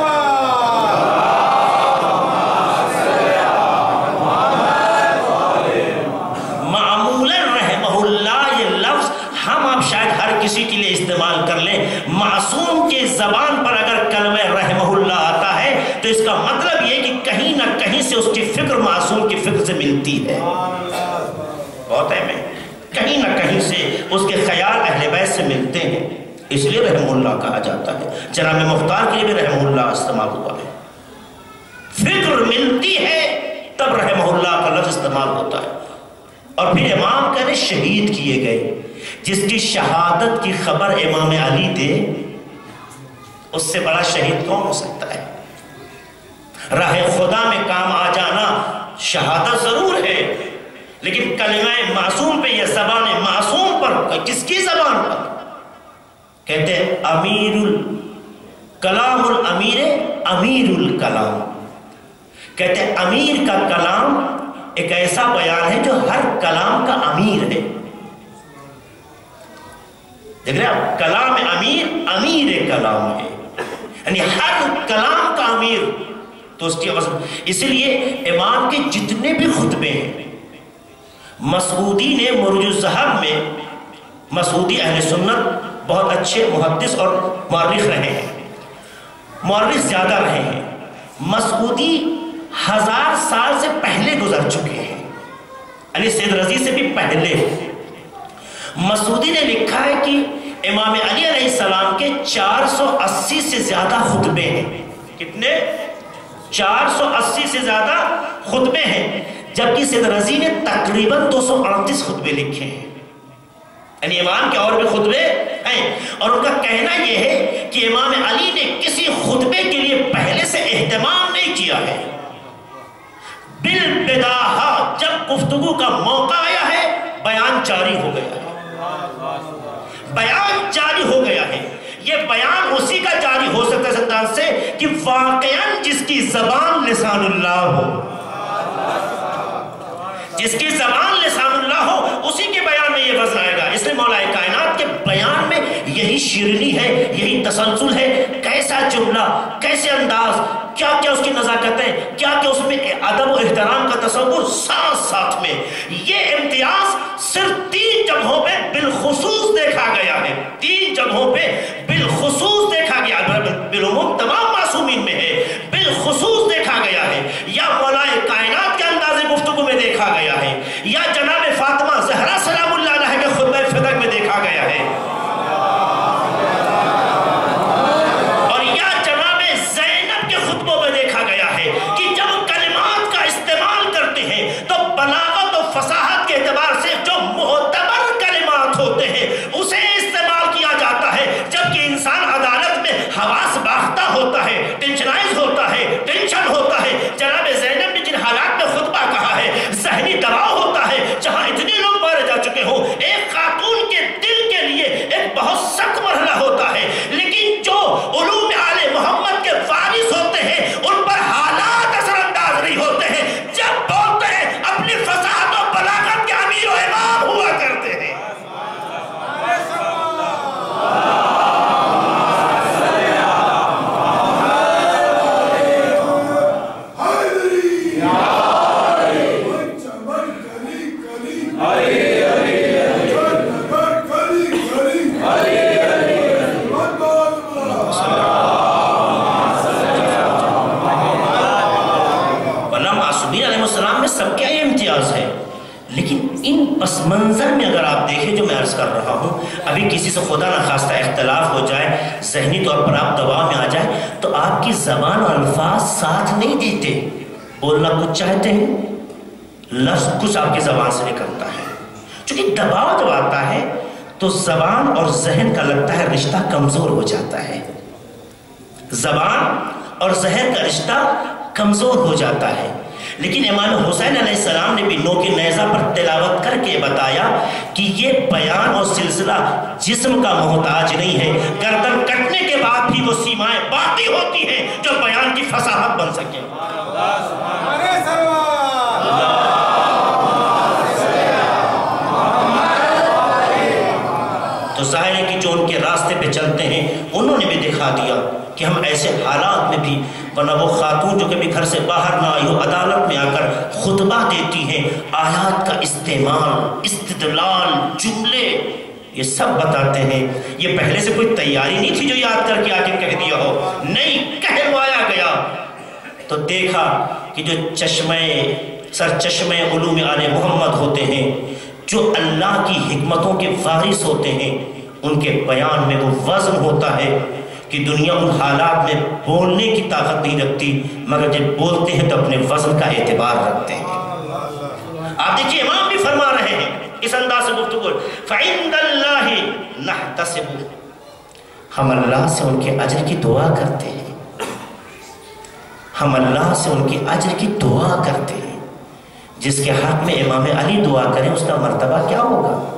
اس لیے رحم اللہ کہا جاتا ہے۔ جناب مختار کے لیے بھی رحم اللہ استعمال ہوا ہے۔ فکر ملتی ہے، تب رحمہ اللہ کا لفظ استعمال ہوتا ہے۔ اور پھر امام کہنے شہید کیے گئے۔ جس کی شہادت کی خبر امام علی دے، اس سے بڑا شہید کون ہو سکتا ہے؟ راہ خدا میں کام آ جانا شہادت ضرور ہے، لیکن کلمہ معصوم پہ یہ زبان معصوم پر کس کی زبان پر؟ کہتے ہیں امیر الکلام الامیر امیر الکلام کہتے ہیں امیر کا کلام ایک ایسا بیان ہے جو ہر کلام کا امیر ہے۔ دیکھ رہے آپ، کلام امیر امیر کلام ہے۔ یعنی ہر کلام کا امیر۔ تو اس کی وزن اسی لیے امام کے جتنے بھی خطبے ہیں، مسعودی نے مرج الزہب میں مسعودی اہل سنت بہت اچھے محدث اور معرخ رہے ہیں۔ معرخ زیادہ رہے ہیں۔ مسعودی ہزار سال سے پہلے گزر چکے ہیں۔ یعنی سید رضی سے بھی پہلے۔ مسعودی نے لکھا ہے کہ امام علی علیہ السلام کے چار سو اسی سے زیادہ خطبے ہیں۔ کتنے؟ چار سو اسی سے زیادہ خطبے ہیں۔ جبکہ سید رضی نے تقریباً دو سو اڑتیس خطبے لکھے ہیں۔ یعنی امام کے اور بھی خطبے ہیں۔ اور ان کا کہنا یہ ہے کہ امام علی نے کسی خطبے کے لیے پہلے سے اہتمام نہیں کیا ہے۔ بالبداہا جب گفتگو کا موقع آیا ہے، بیان جاری ہو گیا ہے۔ بیان جاری ہو گیا ہے۔ یہ بیان اسی کا جاری ہو سکتا ہے سلطان سے کہ واقعاً جس کی زبان لسان اللہ ہو۔ جس کی زبان لسان اسی کے بیان میں یہ وزن آئے گا۔ اس لیے مولا کائنات کے بیان میں یہی شیرنی ہے، یہی تسلسل ہے۔ کیسا جملہ، کیسے انداز کیا کیا اس کی نزاکت ہے کیا کیا اس میں ادب و احترام کا تصور ساتھ ساتھ میں۔ یہ امتیاز صرف تین جگہوں پہ بالخصوص دیکھا گیا ہے۔ تین جگہوں پہ بالخصوص دیکھا گیا بالعموم تمام معصومین میں خدا نخواستہ اختلاف ہو جائے، ذہنی طور پر آپ دباؤ میں آ جائے تو آپ کی زبان اور الفاظ ساتھ نہیں دیتے۔ بولنا کچھ چاہتے ہیں، لفظ کچھ آپ کی زبان سے نکلتا ہے۔ چونکہ دباؤ جب آتا ہے، تو زبان اور ذہن کا لگتا ہے رشتہ کمزور ہو جاتا ہے۔ زبان اور ذہن کا رشتہ کمزور ہو جاتا ہے۔ لیکن امام حسین علیہ السلام نے بھی نو کے نیزہ پر تلاوت کر کے بتایا کہ یہ بیان اور سلسلہ جسم کا محتاج نہیں ہے۔ گردن کٹنے کے بعد بھی وہ سیمائیں باقی ہوتی ہیں جو بیان کی فصاحت بن سکے۔ تو ظاہر ہے کہ جو ان کے راستے پہ چلتے ہیں، انہوں نے بھی دکھا دیا کہ ہم ایسے حالات میں بھی ورنہ وہ خاتون جو کبھی گھر سے باہر نہ آئی ہو، عدالت میں آ کر خطبہ دیتی ہیں، آیات کا استعمال، استدلال، جملے، یہ سب بتاتے ہیں۔ یہ پہلے سے کوئی تیاری نہیں تھی جو یاد کر کے آ کے کہہ دیا ہو۔ نہیں، کہلوایا گیا۔ تو دیکھا کہ جو چشمے، سر چشمے علوم آل محمد ہوتے ہیں، جو اللہ کی حکمتوں کے وارث ہوتے ہیں، ان کے بیان میں وہ وزن ہوتا ہے۔ کہ دنیا ان حالات میں بولنے کی طاقت نہیں رکھتی، مگر جب بولتے ہیں تو اپنے وزن کا اعتبار رکھتے ہیں۔ آپ دیکھیے، امام بھی فرما رہے ہیں اس انداز سے گفتگو۔ فَعِنْدَ اللَّهِ نَحْتَسِبُ۔ ہم اللہ سے ان کے اجر کی دعا کرتے ہیں۔ ہم اللہ سے ان کے اجر کی دعا کرتے ہیں۔ جس کے حق میں امام علی دعا کریں، اس کا مرتبہ کیا ہوگا؟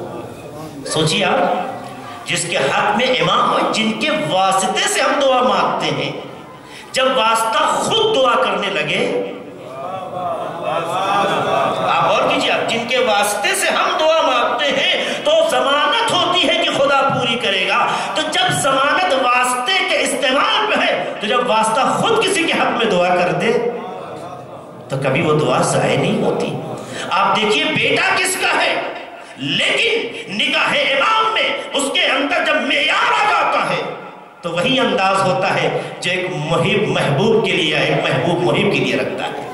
سوچیے آپ۔ جس کے حق میں امام جن کے واسطے سے ہم دعا مانگتے ہیں۔ جب واسطہ خود دعا کرنے لگے، آپ اور کیجیے آپ جن کے واسطے سے ہم دعا مانگتے ہیں تو ضمانت ہوتی ہے کہ خدا پوری کرے گا۔ تو جب ضمانت واسطے کے استعمال پہ ہے، تو جب واسطہ خود کسی کے حق میں دعا کر دے، تو کبھی وہ دعا ضائع نہیں ہوتی۔ آپ دیکھیے، بیٹا کس کا ہے؟ لیکن نگاہ امام میں اس کے اندر جب معیار آ جاتا ہے، تو وہی انداز ہوتا ہے جو ایک محب محبوب کے لیے، ایک محبوب محب کے لیے رکھتا ہے۔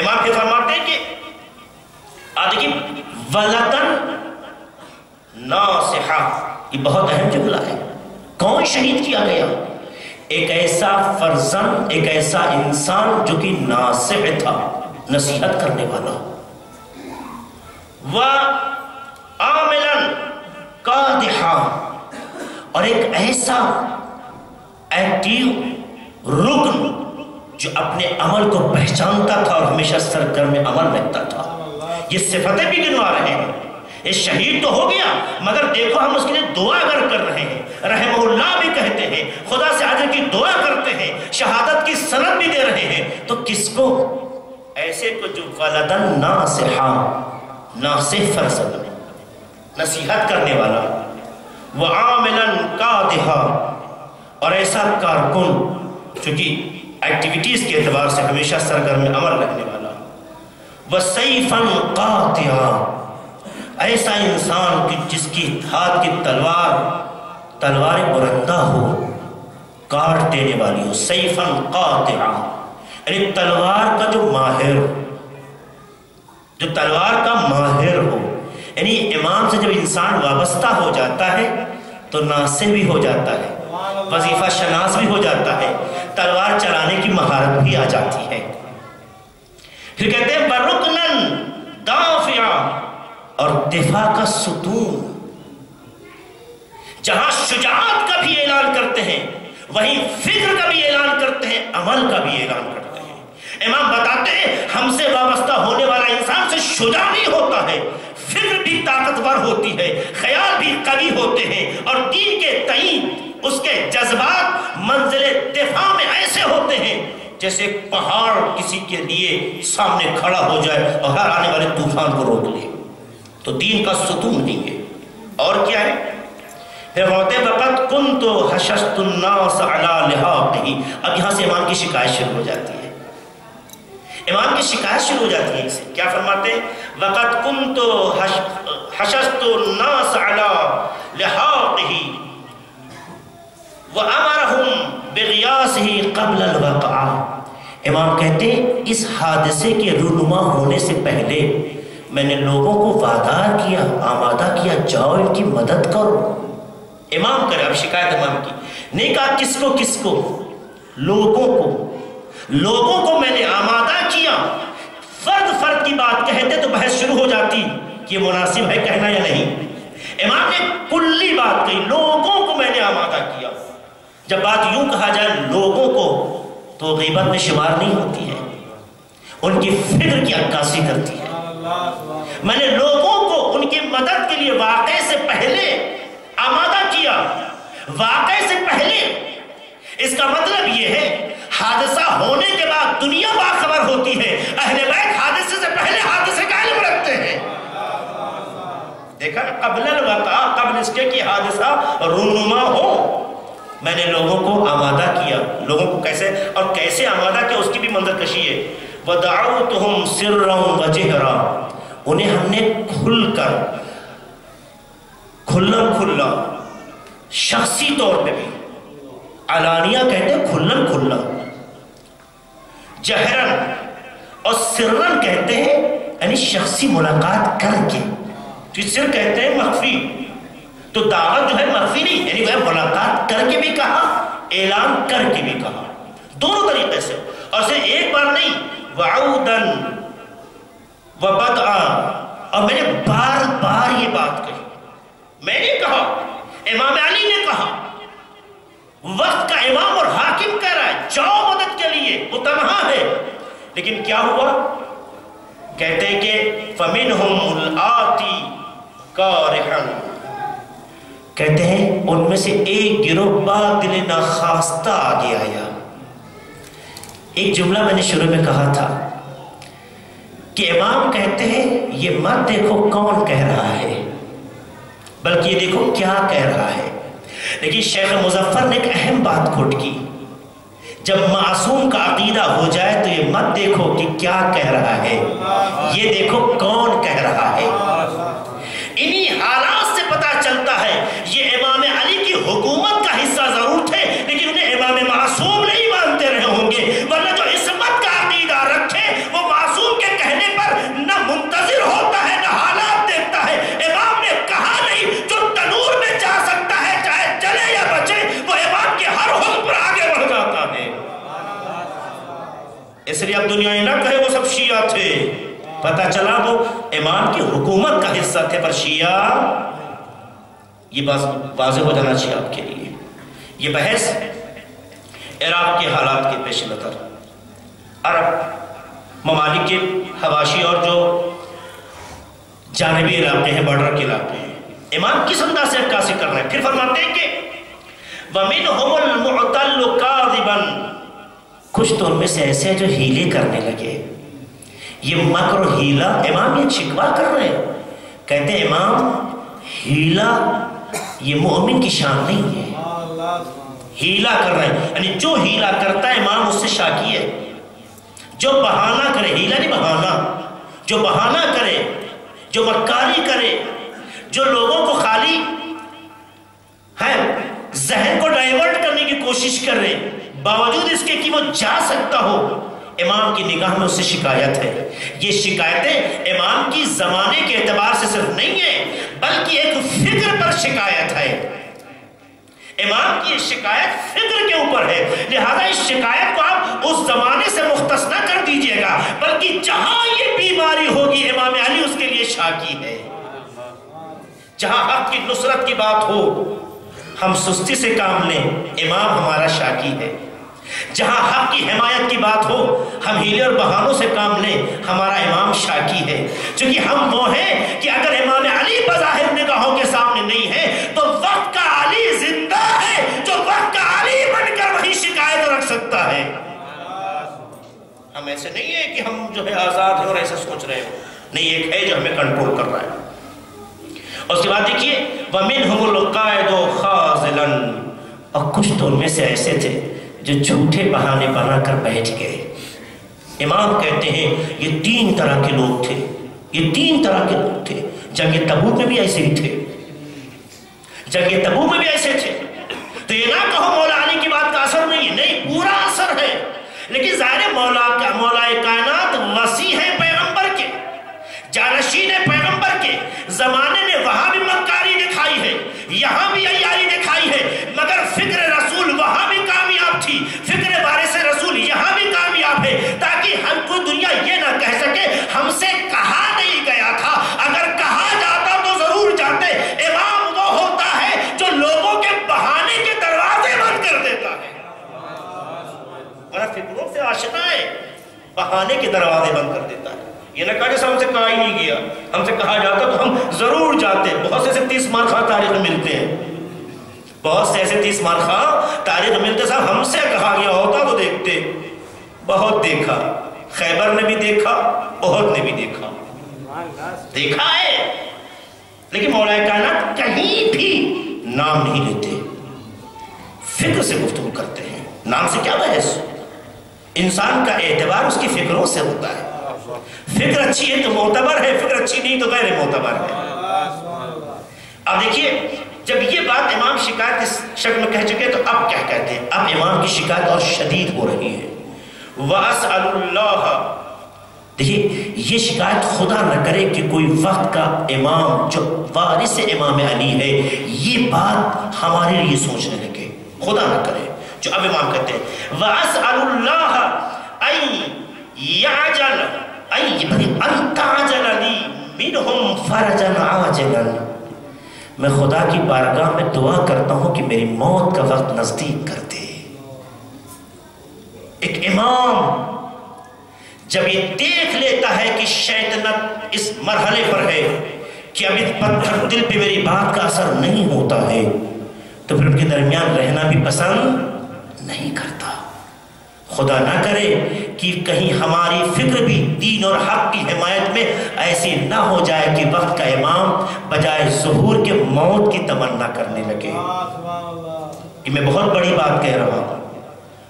امام کے فرماتے ہیں کہ ولدن ناصحہ، یہ بہت اہم جملہ ہے۔ کون شہید کیا گیا؟ ایک ایسا فرزن ایک ایسا انسان جو کہ ناصح تھا، نصیحت کرنے والا۔ وہ عاملن قادحا، اور ایک ایسا ایکٹیو رکن جو اپنے عمل کو پہچانتا تھا اور ہمیشہ سرگرم عمل رہتا تھا۔ یہ صفتیں بھی گنوا رہے ہیں۔ یہ شہید تو ہو گیا، مگر دیکھو ہم اس کے لیے دعا اگر کر رہے ہیں۔ رحم اللہ بھی کہتے ہیں، خدا سے آجر کی دعا کرتے ہیں، شہادت کی سند بھی دے رہے ہیں۔ تو کس کو؟ ایسے کو جو ولدن ناسحا ناسح فرزد نصیحت کرنے والا وعاملا قادحا اور ایسا کارکن چونکہ ایکٹیویٹیز کے اعتبار سے ہمیشہ سرگرم عمل رکھنے والا۔ وَسَيْفًا قَاطِعًا ایسا انسان کی جس کی ہاتھ کی تلوار تلوار برندہ ہو، کاٹ دینے والی ہو سیفن قاطعا یعنی تلوار کا جو ماہر ہو جو تلوار کا ماہر ہو یعنی امام سے جب انسان وابستہ ہو جاتا ہے، تو ناسے بھی ہو جاتا ہے، وظیفہ شناس بھی ہو جاتا ہے، تلوار چلانے کی مہارت بھی آ جاتی ہے۔ پھر کہتے ہیں برکنن دافعا اور دفاع کا ستون۔ جہاں شجاعت کا بھی اعلان کرتے ہیں، وہیں فکر کا بھی اعلان کرتے ہیں، عمل کا بھی اعلان کرتے ہیں۔ امام بتاتے ہیں، ہم سے وابستہ ہونے والا انسان سے شجاع نہیں ہوتا ہے۔ فکر بھی طاقتور ہوتی ہے، خیال بھی قوی ہوتے ہیں۔ اور دین کے تعین اس کے جذبات منزل دفاع میں ایسے ہوتے ہیں جیسے پہاڑ کسی کے لیے سامنے کھڑا ہو جائے اور ہر آنے والے طوفان کو روک لے۔ تو دین کا ستون نہیں ہے۔ اور کیا ہے؟ وقت کن تو حشست الناس علی لحاقہی اب یہاں سے امام کی شکایت شروع ہو جاتی ہے۔ امام کی شکایت شروع ہو جاتی ہے اسے کیا فرماتے ہیں؟ وقت کن تو حشست الناس علی لحاقہی وَأَمَرَهُمْ بِغِيَاسِهِ قَبْلَ الْوَقْعَ۔ امام کہتے ہیں، اس حادثے کے رونما ہونے سے پہلے میں نے لوگوں کو وعدار کیا، آمادہ کیا، جاؤ ان کی مدد کرو۔ امام کرے، اب شکایت امام کی۔ نہیں کہا، کس کو کس کو؟ لوگوں کو۔ لوگوں کو میں نے آمادہ کیا۔ فرد فرد کی بات کہتے تو بحث شروع ہو جاتی کہ یہ مناسب ہے کہنا یا نہیں۔ امام نے کلی بات کہی، لوگوں کو میں نے آمادہ کیا۔ جب بات یوں کہا جائے، لوگوں کو تو غیبت میں شمار نہیں ہوتی ہے۔ ان کی فکر کی عکاسی کرتی ہے۔ میں نے لوگوں کو ان کی مدد کے لیے واقع سے پہلے آمادہ کیا۔ واقع سے پہلے اس کا مطلب یہ ہے، حادثہ ہونے کے بعد دنیا باخبر ہوتی ہے۔ اہل بیت حادثے سے پہلے حادثے کا علم رکھتے ہیں۔ دیکھا، قبل الوقع قبل اس کے کی حادثہ رونما ہو۔ میں نے لوگوں کو آمادہ کیا۔ لوگوں کو کیسے؟ اور کیسے آمادہ کیا؟ اس کی بھی منظر کشی ہے۔ وَدَعَوْتُهُمْ سِرًّا وَجِهْرًا۔ انہیں ہم نے کھل کر کھلن کھلا، شخصی طور پہ بھی۔ علانیہ کہتے ہیں کھلن کھلا جہرن اور سرن کہتے ہیں یعنی شخصی ملاقات کر کے۔ تو سر کہتے ہیں مخفی۔ تو دعوت جو ہے مخفی نہیں یعنی وہ ملاقات کر کے بھی کہا، اعلان کر کے بھی کہا۔ دونوں طریقے سے۔ اور صرف ایک بار نہیں وعودن وبدعا اور میں نے بار بار یہ بات کہی۔ میں نے کہا، امام علی نے کہا وقت کا امام اور حاکم کہہ رہا ہے، جاؤ مدد کے لیے، وہ تنہا ہے۔ لیکن کیا ہوا؟ کہتے ہیں کہ فَمِنْهُمُ الْآتِ كَارِحًا کہتے ہیں، ان میں سے ایک گروہ بعد ناخواستہ آگے آیا۔ ایک جملہ میں نے شروع میں کہا تھا کہ امام کہتے ہیں، یہ مت دیکھو کون کہہ رہا ہے، بلکہ یہ دیکھو کیا کہہ رہا ہے۔ لیکن شیخ مظفر نے ایک اہم بات کھوٹ کی۔ جب معصوم کا عقیدہ ہو جائے تو یہ مت دیکھو کہ کیا کہہ رہا ہے۔ یہ دیکھو کون کہہ رہا ہے۔ انہی حالات سے پتا چلتا ہے اس لیے اب نہ کہے وہ سب شیعہ تھے۔ پتہ چلا وہ امام کی حکومت کا حصہ تھے پر شیعہ۔ یہ واضح ہو جانا چاہیے آپ کے لیے۔ یہ بحث عراق کے حالات کے پیش نظر۔ عرب ممالک کے حواشی اور جو جانبی علاقے ہیں بارڈر کے علاقے ہیں۔ امام کس انداز سے عکاسی کر رہے ہیں؟ پھر فرماتے ہیں کہ وَمِنْهُمُ الْمُعْتَلُّ كَاذِبًا۔ کچھ تو ان میں سے ایسے ہیں جو ہیلے کرنے لگے۔ یہ مکر و ہیلا امام یہ شکوا کر رہے ہیں۔ کہتے ہیں، امام، ہیلا یہ مومن کی شان نہیں ہے۔ ہیلا کر رہے ہیں۔ یعنی جو ہیلا کرتا ہے، امام اس سے شاکی ہے۔ جو بہانہ کرے، ہیلا نہیں بہانہ۔ جو بہانہ کرے، جو مکاری کرے، جو لوگوں کو خالی ہے ذہن کو ڈائیورٹ کرنے کی کوشش کر رہے باوجود اس کے کہ وہ جا سکتا ہو، امام کی نگاہ میں اس سے شکایت ہے۔ یہ شکایتیں امام کی زمانے کے اعتبار سے صرف نہیں ہے بلکہ ایک فکر پر شکایت ہے۔ امام کی شکایت فکر کے اوپر ہے، لہذا اس شکایت کو آپ اس زمانے سے مختص نہ کر دیجیے گا، بلکہ جہاں یہ بیماری ہوگی، امام علی اس کے لیے شاکی ہے۔ جہاں حق کی نصرت کی بات ہو، ہم سستی سے کام لیں، امام ہمارا شاکی ہے۔ جہاں حق کی حمایت کی بات ہو، ہم ہیلے اور بہانوں سے کام لیں۔ ہمارا امام شاکی ہے۔ چونکہ ہم وہ ہیں کہ اگر امام علی بظاہر نگاہوں کے سامنے نہیں ہے، تو وقت کا علی زندہ ہے، جو وقت کا علی بن کر وہی شکایت رکھ سکتا ہے۔ ہم ایسے نہیں ہیں کہ ہم جو ہے آزاد ہیں اور ایسے سوچ رہے ہیں نہیں، ایک ہے جو ہمیں کنٹرول کر رہا ہے۔ اور اس کے بعد دیکھیے، وَمِنْهُمُ الْقَائِدُ خَازِلًا اور کچھ تو ان میں سے ایسے تھے۔ جو جھوٹے بہانے بنا کر بیٹھ گئے۔ امام کہتے ہیں، یہ تین طرح کے لوگ تھے۔ یہ تین طرح کے لوگ تھے۔ جنگ تبوک میں بھی ایسے ہی تھے۔ جنگ تبوک میں بھی ایسے تھے۔ تو یہ نہ کہو مولا علی کی بات کا اثر نہیں نہیں، پورا اثر ہے۔ لیکن ظاہر مولا کا، مولا کائنات وسیع ہے پیغمبر کے۔ جانشین ہے پیغمبر کے۔ زمانے نے وہاں بھی مکاری دکھائی ہے، یہاں بھی عیاری دکھائی ہے۔ مگر فکر رسول وہاں بھی تھی فکر بارث رسول یہاں بھی کامیاب ہے تاکہ ہم کو دنیا یہ نہ کہہ سکے ہم سے کہا نہیں گیا تھا۔ اگر کہا جاتا تو ضرور جاتے امام وہ ہوتا ہے جو لوگوں کے بہانے کے دروازے بند کر دیتا ہے۔ ورنہ فکروں سے آشنا ہے، بہانے کے دروازے بند کر دیتا ہے۔ یہ نہ کہا جیسے ہم سے کہا ہی نہیں گیا۔ ہم سے کہا جاتا تو ہم ضرور جاتے بہت سے ایسے تیس مار خواہ تاریخ میں ملتے ہیں۔ بہت سے ایسے تیس مار خواہ تاریخ ملتے صاحب ہم سے کہا گیا ہوتا تو دیکھتے۔ بہت دیکھا۔ خیبر نے بھی دیکھا، بہت نے بھی دیکھا۔ دیکھا ہے۔ لیکن مولا کائنات کہیں بھی نام نہیں لیتے۔ فکر سے گفتگو کرتے ہیں۔ نام سے کیا بحث؟ انسان کا اعتبار اس کی فکروں سے ہوتا ہے۔ فکر اچھی ہے تو معتبر ہے، فکر اچھی نہیں تو غیر معتبر ہے۔ اب دیکھیے جب یہ بات امام شکایت اس شکل میں کہہ چکے تو اب کیا کہتے ہیں؟ اب امام کی شکایت اور شدید ہو رہی ہے۔ وَأَسْأَلُ اللَّهَ۔ دیکھیے یہ شکایت خدا نہ کرے کہ کوئی وقت کا امام جو وارث امام علی ہے، یہ بات ہمارے لیے سوچنے لگے۔ خدا نہ کرے، جو اب امام کہتے ہیں۔ وَأَسْأَلُ اللَّهَ أَن يَعْجَلَ۔ ان تعجل لی منہم فرجا عاجلا۔ میں خدا کی بارگاہ میں دعا کرتا ہوں کہ میری موت کا وقت نزدیک کر دے۔ ایک امام جب یہ دیکھ لیتا ہے کہ شیطنت اس مرحلے پر ہے کہ اب اس پتھر دل پہ میری بات کا اثر نہیں ہوتا ہے، تو پھر ان کے درمیان رہنا بھی پسند نہیں کرتا۔ خدا نہ کرے کہ کہیں ہماری فکر بھی دین اور حق کی حمایت میں ایسی نہ ہو جائے کہ وقت کا امام بجائے ظہور کے موت کی تمنا کرنے لگے۔ یہ میں بہت بڑی بات کہہ رہا ہوں۔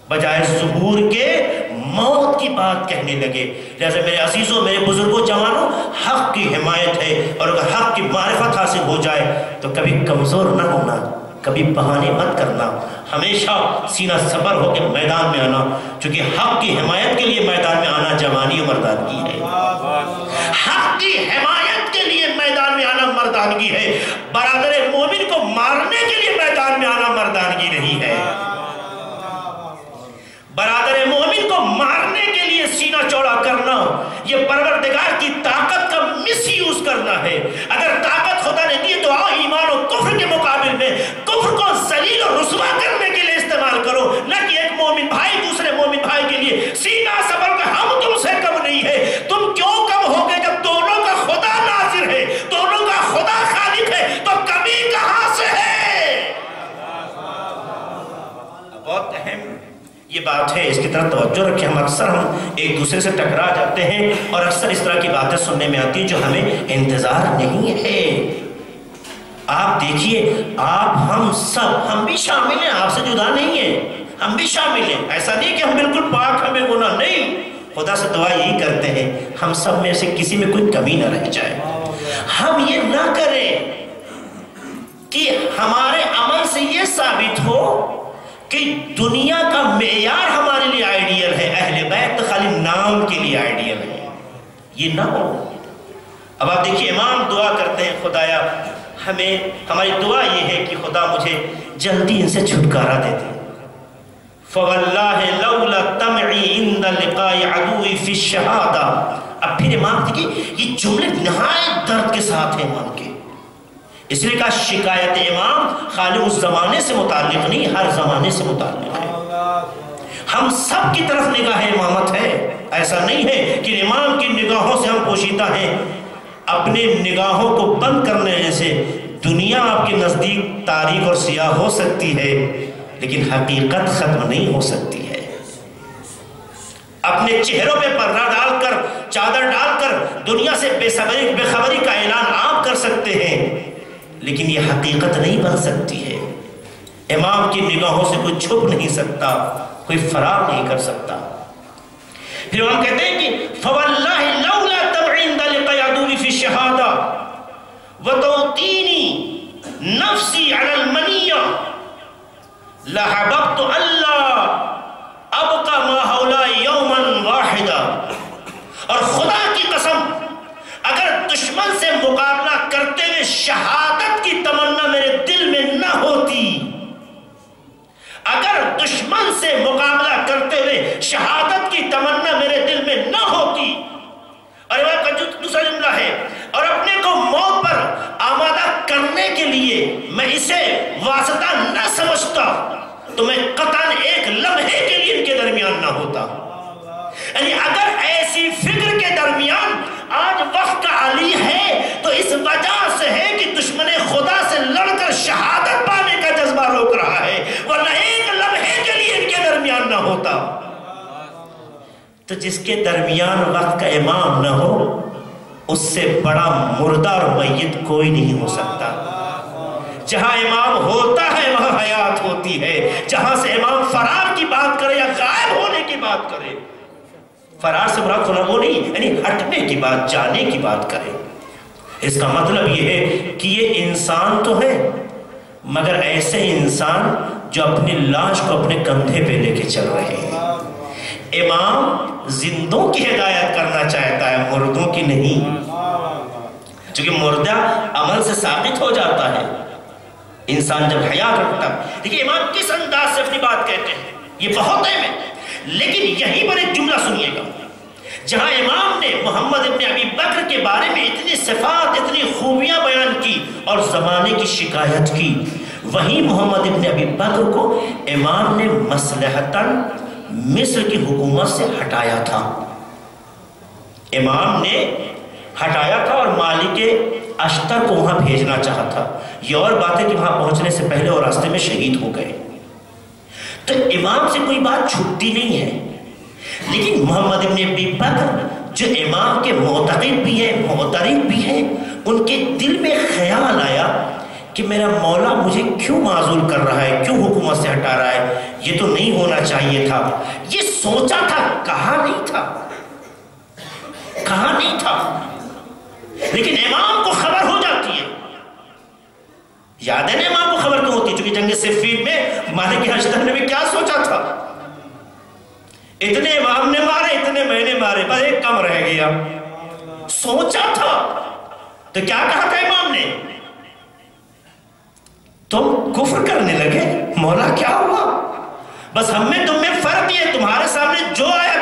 بجائے ظہور کے موت کی بات کہنے لگے۔ جیسے میرے عزیزوں، میرے بزرگوں، جوانوں، حق کی حمایت ہے اور اگر حق کی معرفت حاصل ہو جائے تو کبھی کمزور نہ ہونا، کبھی بہانے مت کرنا۔ ہمیشہ سینہ صبر ہو کے میدان میں آنا، چونکہ حق کی حمایت کے لیے میدان میں آنا جوانی و مردانگی ہے۔ حق کی حمایت کے لیے میدان میں آنا مردانگی ہے۔ برادر مومن کو مارنے کے لیے میدان میں آنا مردانگی نہیں ہے۔ برادر کو مارنے کے لیے سینہ چوڑا کرنا، یہ پروردگار کی طاقت کا مس یوز کرنا ہے۔ اگر طاقت خدا نے دی تو آؤ ایمان و کفر کے مقابل میں، کفر کو ذلیل و رسوا کرنے کے لیے استعمال کرو۔ نہ کہ ایک مومن بھائی دوسرے مومن بھائی کے لیے۔ سینہ سبر یہ بات ہے، اس کی طرف توجہ رکھیں، ہم اکثر ہم ایک دوسرے سے ٹکرا جاتے ہیں اور اکثر اس طرح کی باتیں سننے میں آتی ہیں جو ہمیں انتظار نہیں ہے۔ آپ دیکھیے، آپ ہم سب، ہم بھی شامل ہیں، آپ سے جدا نہیں ہیں۔ ہم بھی شامل ہیں۔ ایسا نہیں کہ ہم بالکل پاک، ہمیں گناہ نہیں۔ خدا سے دعا یہی کرتے ہیں، ہم سب میں سے کسی میں کوئی کمی نہ رہ جائے۔ ہم یہ نہ کریں کہ ہمارے عمل سے یہ ثابت ہو کہ دنیا کا معیار ہمارے لیے آئیڈیل ہے، اہل بیت خالی نام کے لیے آئیڈیل ہے۔ یہ نہ ہو۔ اب آپ دیکھیے، امام دعا کرتے ہیں، خدایا، ہمیں، ہماری دعا یہ ہے کہ خدا مجھے جلدی ان سے چھٹکارا دے دے۔ فَوَاللَّهِ لَوْلَا تَمْعِي عِنْدَ لِقَاءِ عَدُوِ فِي الشَّهَادَةِ اب پھر امام دیکھیے، یہ جملے نہایت درد کے ساتھ ہیں امام کے۔ اس لیے کہا شکایت امام خالی اس زمانے سے متعلق نہیں، ہر زمانے سے متعلق ہے۔ ہم سب کی طرف نگاہ امامت ہے۔ ایسا نہیں ہے کہ امام کی نگاہوں سے ہم پوشیدہ ہیں۔ اپنے نگاہوں کو بند کرنے سے دنیا آپ کے نزدیک تاریخ اور سیاہ ہو سکتی ہے، لیکن حقیقت ختم نہیں ہو سکتی ہے۔ اپنے چہروں پہ پردہ ڈال کر، چادر ڈال کر دنیا سے بے صبری بے خبری کا اعلان آپ کر سکتے ہیں۔ لیکن یہ حقیقت نہیں بن سکتی ہے۔ امام کی نگاہوں سے کوئی چھپ نہیں سکتا، کوئی فرار نہیں کر سکتا۔ پھر ہم کہتے ہیں کہ فَوَاللَّهِ لَوْلَا تَبْعِنْدَ لِقَيَدُونِ فِي الشَّهَادَةِ وَتَوْتِينِ نَفْسِي عَلَى الْمَنِيَّةِ لَحَبَبْتُ اللَّهِ أَبْقَى مَا هَوْلَا يَوْمًا وَاحِدًا۔ اور خدا کی قسم اگر دشمن سے مقابلہ کرتے ہوئے شہادت کی تمنا میرے دل میں نہ ہوتی، اگر دشمن سے مقابلہ کرتے ہوئے شہادت کی تمنا میرے دل میں نہ ہوتی، اور دوسرا جملہ ہے، اور اپنے کو موت پر آمادہ کرنے کے لیے میں اسے واسطہ نہ سمجھتا، تو میں قطعا ایک لمحے کے لیے ان کے درمیان نہ ہوتا۔ یعنی اگر ایسی فکر کے درمیان آج وقت کا علی ہے تو اس وجہ سے ہے کہ دشمن خدا سے لڑ کر شہادت پانے کا جذبہ روک رہا ہے، ورنہ ایک لمحے کے لیے ان کے درمیان نہ ہوتا۔ تو جس کے درمیان وقت کا امام نہ ہو، اس سے بڑا مردہ اور میت کوئی نہیں ہو سکتا۔ جہاں امام ہوتا ہے، وہاں حیات ہوتی ہے۔ جہاں سے امام فرار کی بات کرے یا غائب ہونے کی بات کرے، فرار سے مراد ہونا وہ نہیں یعنی ہٹنے کی بات، جانے کی بات کرے۔ اس کا مطلب یہ ہے کہ یہ انسان تو ہے، مگر ایسے انسان جو اپنی لاش کو اپنے کندھے پہ لے کے چل رہے ہیں۔ امام زندوں کی ہدایت کرنا چاہتا ہے، مردوں کی نہیں۔ چونکہ مردہ عمل سے ثابت ہو جاتا ہے۔ انسان جب حیات رکھتا ہے دیکھیں امام کس انداز سے اپنی بات کہتے ہیں؟ یہ بہت اہم ہے۔ لیکن یہیں پر ایک جملہ سنیے گا۔ جہاں امام نے محمد ابن ابی بکر کے بارے میں اتنی صفات، اتنی خوبیاں بیان کی اور زمانے کی شکایت کی، وہیں محمد ابن ابی بکر کو امام نے مسلحتاً مصر کی حکومت سے ہٹایا تھا۔ امام نے ہٹایا تھا اور مالک اشتر کو وہاں بھیجنا چاہا تھا۔ یہ اور بات ہے کہ وہاں پہنچنے سے پہلے اور راستے میں شہید ہو گئے۔ تو امام سے کوئی بات چھٹتی نہیں ہے۔ لیکن محمد ابن ابی بکر، جو امام کے معتقد بھی ہیں، معترف بھی ہیں، ان کے دل میں خیال آیا کہ میرا مولا مجھے کیوں معذول کر رہا ہے، کیوں حکومت سے ہٹا رہا ہے؟ یہ تو نہیں ہونا چاہیے تھا۔ یہ سوچا تھا، کہا نہیں تھا۔ کہا نہیں تھا۔ لیکن امام کو خبر ہو جاتی ہے۔ یاد ہے نا امام کو خبر کیوں ہوتی چونکہ جنگ صفین میں مالک حشتر نے بھی کیا سوچا تھا؟ اتنے امام نے مارے، اتنے میں نے مارے بس ایک کم رہ گیا۔ سوچا تھا۔ تو کیا کہا تھا امام نے؟ تم کفر کرنے لگے؟ مولا، کیا ہوا؟ بس ہم میں تم میں فرق یہ تمہارے سامنے جو آیا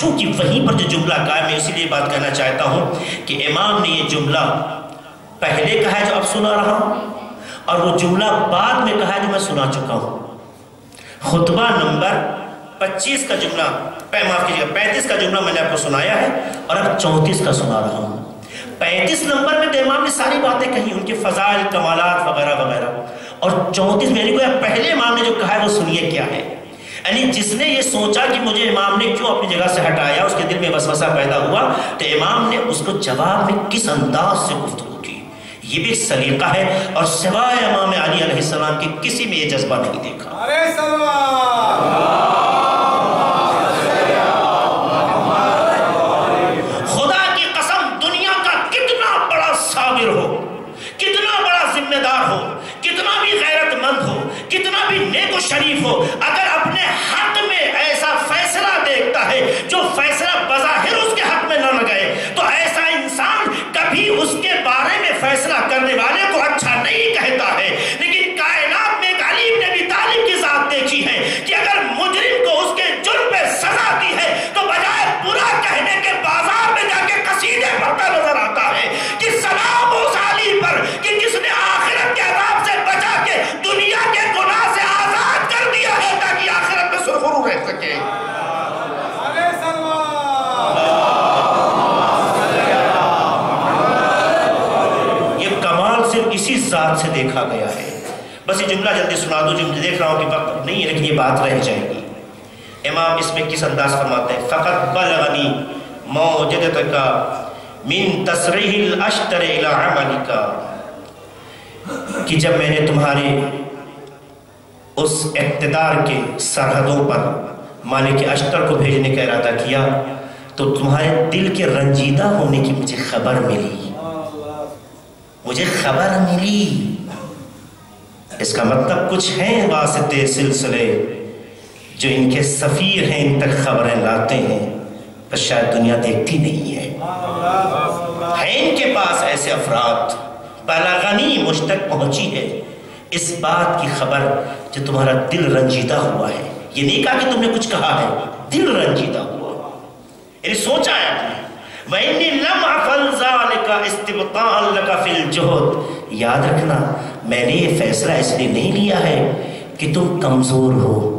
چونکہ وہیں پر جو جملہ کہا ہے میں اسی لیے بات کہنا چاہتا ہوں کہ امام نے یہ جملہ پہلے کہا ہے جو اب سنا رہا ہوں، اور وہ جملہ بعد میں کہا ہے جو میں سنا چکا ہوں۔ خطبہ نمبر پچیس کا جملہ معاف کیجیے، پینتیس کا جملہ میں نے آپ کو سنایا ہے، اور اب چونتیس کا سنا رہا ہوں۔ پینتیس نمبر میں تو امام نے ساری باتیں کہی، ان کے فضائل، کمالات وغیرہ وغیرہ۔ اور چونتیس میں یعنی نے پہلے امام نے جو کہا ہے، وہ سنیے کیا ہے۔ یعنی جس نے یہ سوچا کہ مجھے امام نے کیوں اپنی جگہ سے ہٹایا اس کے دل میں وسوسہ پیدا ہوا تو امام نے اس کو جواب میں کس انداز سے گفتگو کی؟ یہ بھی ایک سلیقہ ہے اور سوائے امام علی علیہ السلام کی کسی میں یہ جذبہ نہیں دیکھا۔ خدا کی قسم دنیا کا کتنا بڑا صابر ہو کتنا بڑا ذمہ دار ہو کتنا بھی غیرت مند ہو کتنا بھی نیک و شریف ہو فیصلہ کرنے والے کو اچھا نہیں کہتا ہے۔ جملہ جلدی سنا دو جو مجھے دیکھ رہا ہوں کہ وقت نہیں ہے، لیکن یہ بات رہ جائے گی۔ امام اس میں کس انداز فرماتے ہیں؟ فقط بلغنی موجدت کا من تصریح الاشتر الى عملی کہ جب میں نے تمہارے اس اقتدار کے سرحدوں پر مالک اشتر کو بھیجنے کا ارادہ کیا، تو تمہارے دل کے رنجیدہ ہونے کی مجھے خبر ملی۔ مجھے خبر ملی۔ اس کا مطلب کچھ ہیں واسطے سلسلے جو ان کے سفیر ہیں، ان تک خبریں لاتے ہیں پر شاید دنیا دیکھتی نہیں ہے۔ ہے ان کے پاس ایسے افراد بلاغنی مجھ تک پہنچی ہے۔ اس بات کی خبر جو تمہارا دل رنجیدہ ہوا ہے۔ یہ نہیں کہا کہ تم نے کچھ کہا ہے، دل رنجیدہ ہوا۔ یعنی سوچا ہے۔ آپ نے وَإِنِّي لَمْ عَفَلْ ذَلِكَ اسْتِبْطَاءً لَكَ فِي الْجُهُدْ۔ یاد رکھنا میں نے یہ فیصلہ اس لیے نہیں لیا ہے کہ تم کمزور ہو۔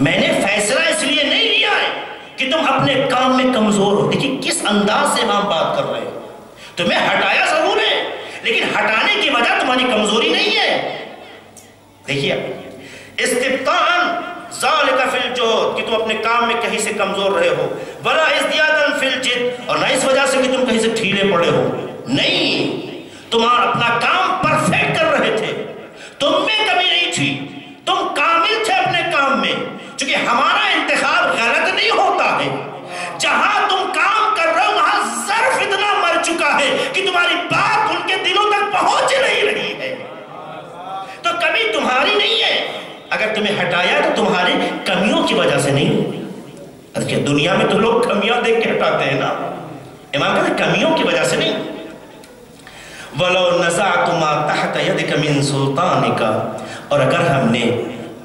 میں نے فیصلہ اس لیے نہیں لیا ہے کہ تم اپنے کام میں کمزور ہو۔ دیکھیں کس انداز سے امام بات کر رہے ہیں۔ تمہیں ہٹایا ضرور ہے، لیکن ہٹانے کی وجہ تمہاری کمزوری نہیں ہے۔ دیکھیے استبطان ذالک فی الجہد، کہ تم اپنے کام میں کہیں سے کمزور رہے ہو۔ ولا ازدیادن فی الجد، اور نہ اس وجہ سے کہ تم کہیں سے ڈھیلے پڑے ہو نہیں۔ تمہارا اپنا کام پرفیکٹ کر رہے تھے۔ تم میں کمی نہیں تھی۔ تم کامل تھے اپنے کام میں، چونکہ ہمارا انتخاب غلط نہیں ہوتا ہے۔ جہاں تم کام کر رہے ہو، وہاں ظرف اتنا مر چکا ہے کہ تمہاری بات ان کے دلوں تک پہنچ نہیں رہی ہے۔ تو کمی تمہاری نہیں ہے۔ اگر تمہیں ہٹایا تو تمہاری کمیوں کی وجہ سے نہیں۔ دنیا میں تو لوگ کمیاں دیکھ کے ہٹاتے ہیں نا۔ امام کہتے ہیں کمیوں کی وجہ سے نہیں۔ وَلَوْ نَزَعْتُ مَا تَحْتَ يَدِكَ مِن سُلْطَانِكَ، اور اگر ہم نے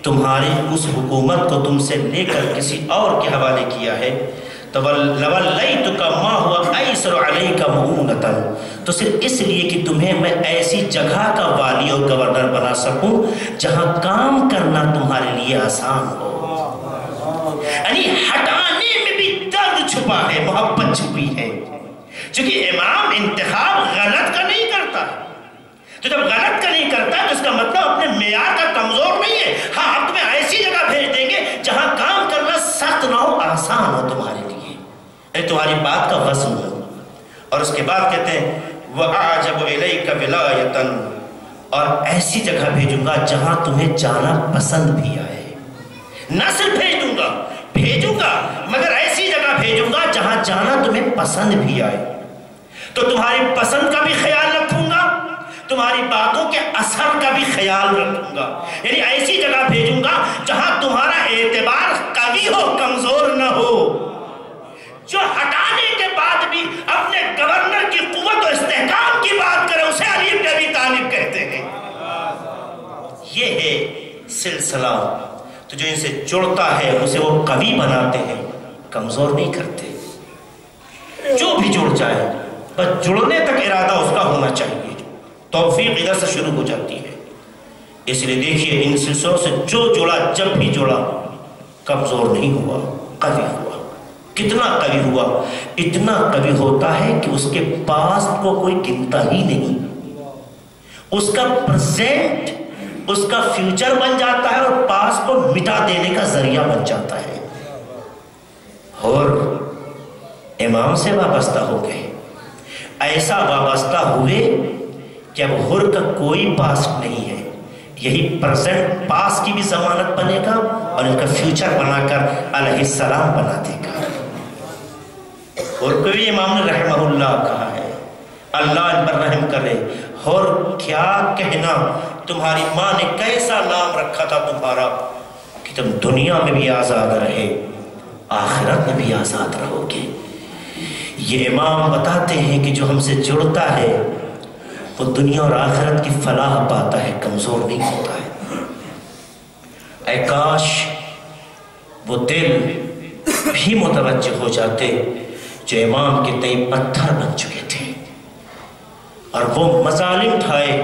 تمہاری اس حکومت کو تم سے لے کر کسی اور کے حوالے کیا ہے تو مَا هُوَ أَيْسَرُ عَلَيْكَ مُعُونَةً تو صرف اس لیے کہ تمہیں میں ایسی جگہ کا والی اور گورنر بنا سکوں جہاں کام کرنا تمہارے لیے آسان ہو۔ یعنی ہٹانے میں بھی درد چھپا ہے، محبت چھپی ہے۔ چونکہ امام انتخاب غلط کا نہیں کرتا۔ تو جب غلط کا نہیں کرتا، تو اس کا مطلب اپنے معیار کا کمزور نہیں ہے۔ ہاں ہم تمہیں ایسی جگہ بھیج دیں گے جہاں کام کرنا سخت نہ ہو، آسان ہو تمہارے لیے۔ یعنی تمہاری بات کا وزن ہو۔ اور اس کے بعد کہتے ہیں، وَأَعْجَبُ إِلَيْكَ وِلَایَةً اور ایسی جگہ بھیجوں گا جہاں تمہیں جانا پسند بھی آئے۔ نہ صرف بھیج دوں گا، بھیجوں گا، مگر ایسی جگہ بھیجوں گا جہاں جانا تمہیں پسند بھی آئے۔ تو تمہاری پسند کا بھی خیال رکھوں گا، تمہاری باتوں کے اثر کا بھی خیال رکھوں گا۔ یعنی ایسی جگہ بھیجوں گا جہاں تمہارا اعتبار قوی ہو، کمزور نہ ہو۔ جو ہٹانے کے بعد بھی اپنے گورنر کی قوت و استحکام کی بات کرے، اسے علی بن ابی طالب کہتے ہیں۔ یہ ہے سلسلہ۔ تو جو ان سے جڑتا ہے، اسے وہ قوی بناتے ہیں، کمزور نہیں کرتے۔ جو بھی جڑ جائے بس جڑنے تک ارادہ اس کا ہونا چاہیے۔ توفیق ادھر سے شروع ہو جاتی ہے۔ اس لیے دیکھیے، ان سلسلوں سے جو جڑا، جب بھی جڑا، کمزور نہیں ہوا، قوی ہوا۔ کتنا قوی ہوا؟ اتنا قوی ہوتا ہے کہ اس کے پاس کو کوئی گنتا ہی نہیں۔ اس کا پرزینٹ اس کا فیوچر بن جاتا ہے اور پاس کو مٹا دینے کا ذریعہ بن جاتا ہے۔ اور امام سے وابستہ ہو گئے۔ ایسا وابستہ ہوئے کہ اب ہر کا کوئی پاس نہیں ہے۔ یہی پرزنٹ پاس کی بھی ضمانت بنے گا اور ان کا فیوچر بنا کر علیہ السلام بنا دے گا۔ اور کوئی امام نے رحمہ اللہ کہا ہے، اللہ ان پر رحم کرے۔ اور کیا کہنا، تمہاری ماں نے کیسا نام رکھا تھا تمہارا کہ تم دنیا میں بھی آزاد رہے، آخرت میں بھی آزاد رہو گے۔ یہ امام بتاتے ہیں کہ جو ہم سے جڑتا ہے، وہ دنیا اور آخرت کی فلاح پاتا ہے، کمزور نہیں ہوتا ہے۔ اے کاش، وہ دل بھی متوجہ ہو جاتے جو امام کے تئی پتھر بن چکے تھے۔ اور وہ مظالم ٹھائے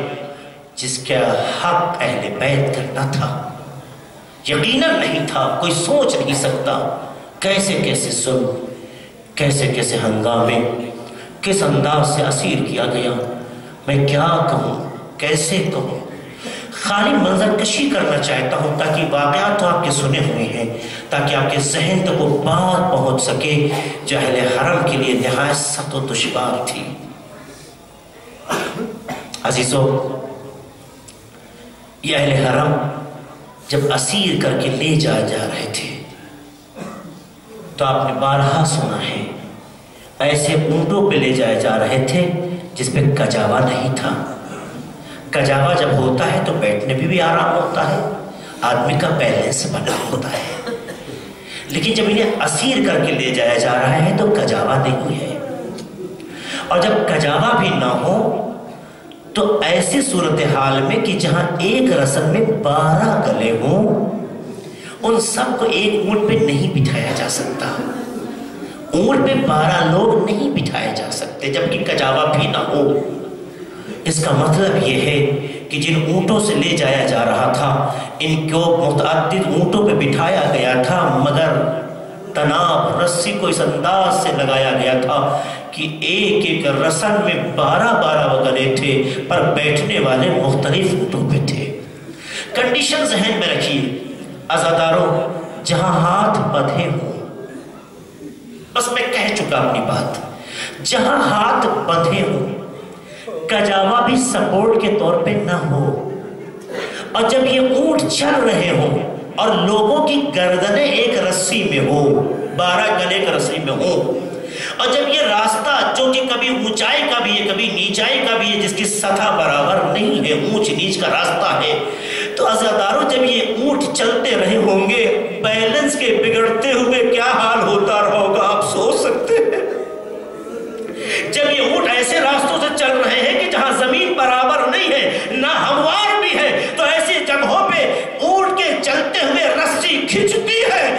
جس کا حق اہل بیت کرنا تھا۔ یقیناً نہیں تھا، کوئی سوچ نہیں سکتا۔ کیسے کیسے سن کیسے کیسے ہنگامے، کس انداز سے اسیر کیا گیا، میں کیا کہوں، کیسے کہوں؟ خالی منظر کشی کرنا چاہتا ہوں تاکہ واقعات تو آپ کے سنے ہوئے ہیں، تاکہ آپ کے ذہن تک وہ بات پہنچ سکے جو اہل حرم کے لیے نہایت سخت و دشوار تھی۔ عزیزو، یہ اہل حرم جب اسیر کر کے لے جائے جا رہے تھے تو آپ نے بارہا سنا ہے۔ ایسے اونٹوں پہ لے جائے جا رہے تھے جس پہ کجاوا نہیں تھا۔ کجاوا جب ہوتا ہے تو بیٹھنے بھی بھی آرام ہوتا ہے۔ آدمی کا بیلنس بنا ہوتا ہے۔ لیکن جب انہیں اسیر کر کے لے جایا جا رہا ہے تو کجاوا نہیں ہے۔ اور جب کجاوا بھی نہ ہو تو ایسی صورتحال میں کہ جہاں ایک رسم میں بارہ گلے ہوں ان سب کو ایک اونٹ پہ نہیں بٹھایا جا سکتا۔ اونٹ پہ بارہ لوگ نہیں بٹھائے جا سکتے، جبکہ کجاوا بھی نہ ہو۔ اس کا مطلب یہ ہے کہ جن اونٹوں سے لے جایا جا رہا تھا، ان کو متعدد اونٹوں پہ بٹھایا گیا تھا، مگر تناب، رسی کو اس انداز سے لگایا گیا تھا کہ ایک ایک رسن میں بارہ بارہ وغیرہ تھے، پر بیٹھنے والے مختلف اونٹوں پہ تھے۔ کنڈیشن ذہن میں رکھیے۔ ازاداروں جہاں ہاتھ بدھے ہوں۔ بس میں کہہ چکا اپنی بات، جہاں ہاتھ بدھے ہوں، کجاوا بھی سپورٹ کے طور پہ نہ ہو۔ اور جب یہ اونٹ چل رہے ہوں اور لوگوں کی گردنیں ایک رسی میں ہو بارہ گلے کا رسی میں ہو اور جب یہ راستہ جو کہ کبھی اونچائی کا بھی ہے، کبھی نیچائی کا بھی ہے، جس کی سطح برابر نہیں ہے، اونچ نیچ کا راستہ ہے تو عزاداروں جب یہ اونٹ چلتے رہے ہوں گے، بیلنس کے بگڑتے ہوئے کیا حال ہوتا رہا ہوگا؟ آپ سوچ سکتے ہیں۔ جب یہ اونٹ ایسے راستوں سے چل رہے ہیں کہ جہاں زمین برابر نہیں ہے، نہ ہموار بھی ہے، تو ایسی جگہوں پہ اونٹ کے چلتے ہوئے رسی کھچتی ہے۔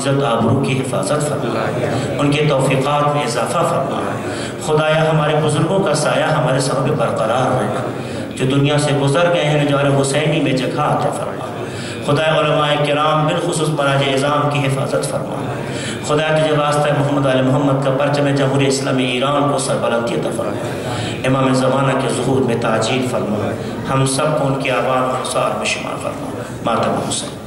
عزت آبرو کی حفاظت فرما ان کے توفیقات میں اضافہ فرما خدایا ہمارے بزرگوں کا سایہ ہمارے سبب برقرار رہنا جو دنیا سے گزر گئے ہیں جوار حسینی میں جگہ عطا فرمائے۔ خدا علماء کرام بالخصوص براج عظام کی حفاظت فرما خدا تجھے واسطہ محمد علی محمد کا پرچم جمہوری اسلامی ایران کو سربلندی عطا فرما امام زمانہ کے ظہور میں تاجیل فرما ہم سب کو ان کے و انصار میں شمار فرمائے۔ ماتم حسین۔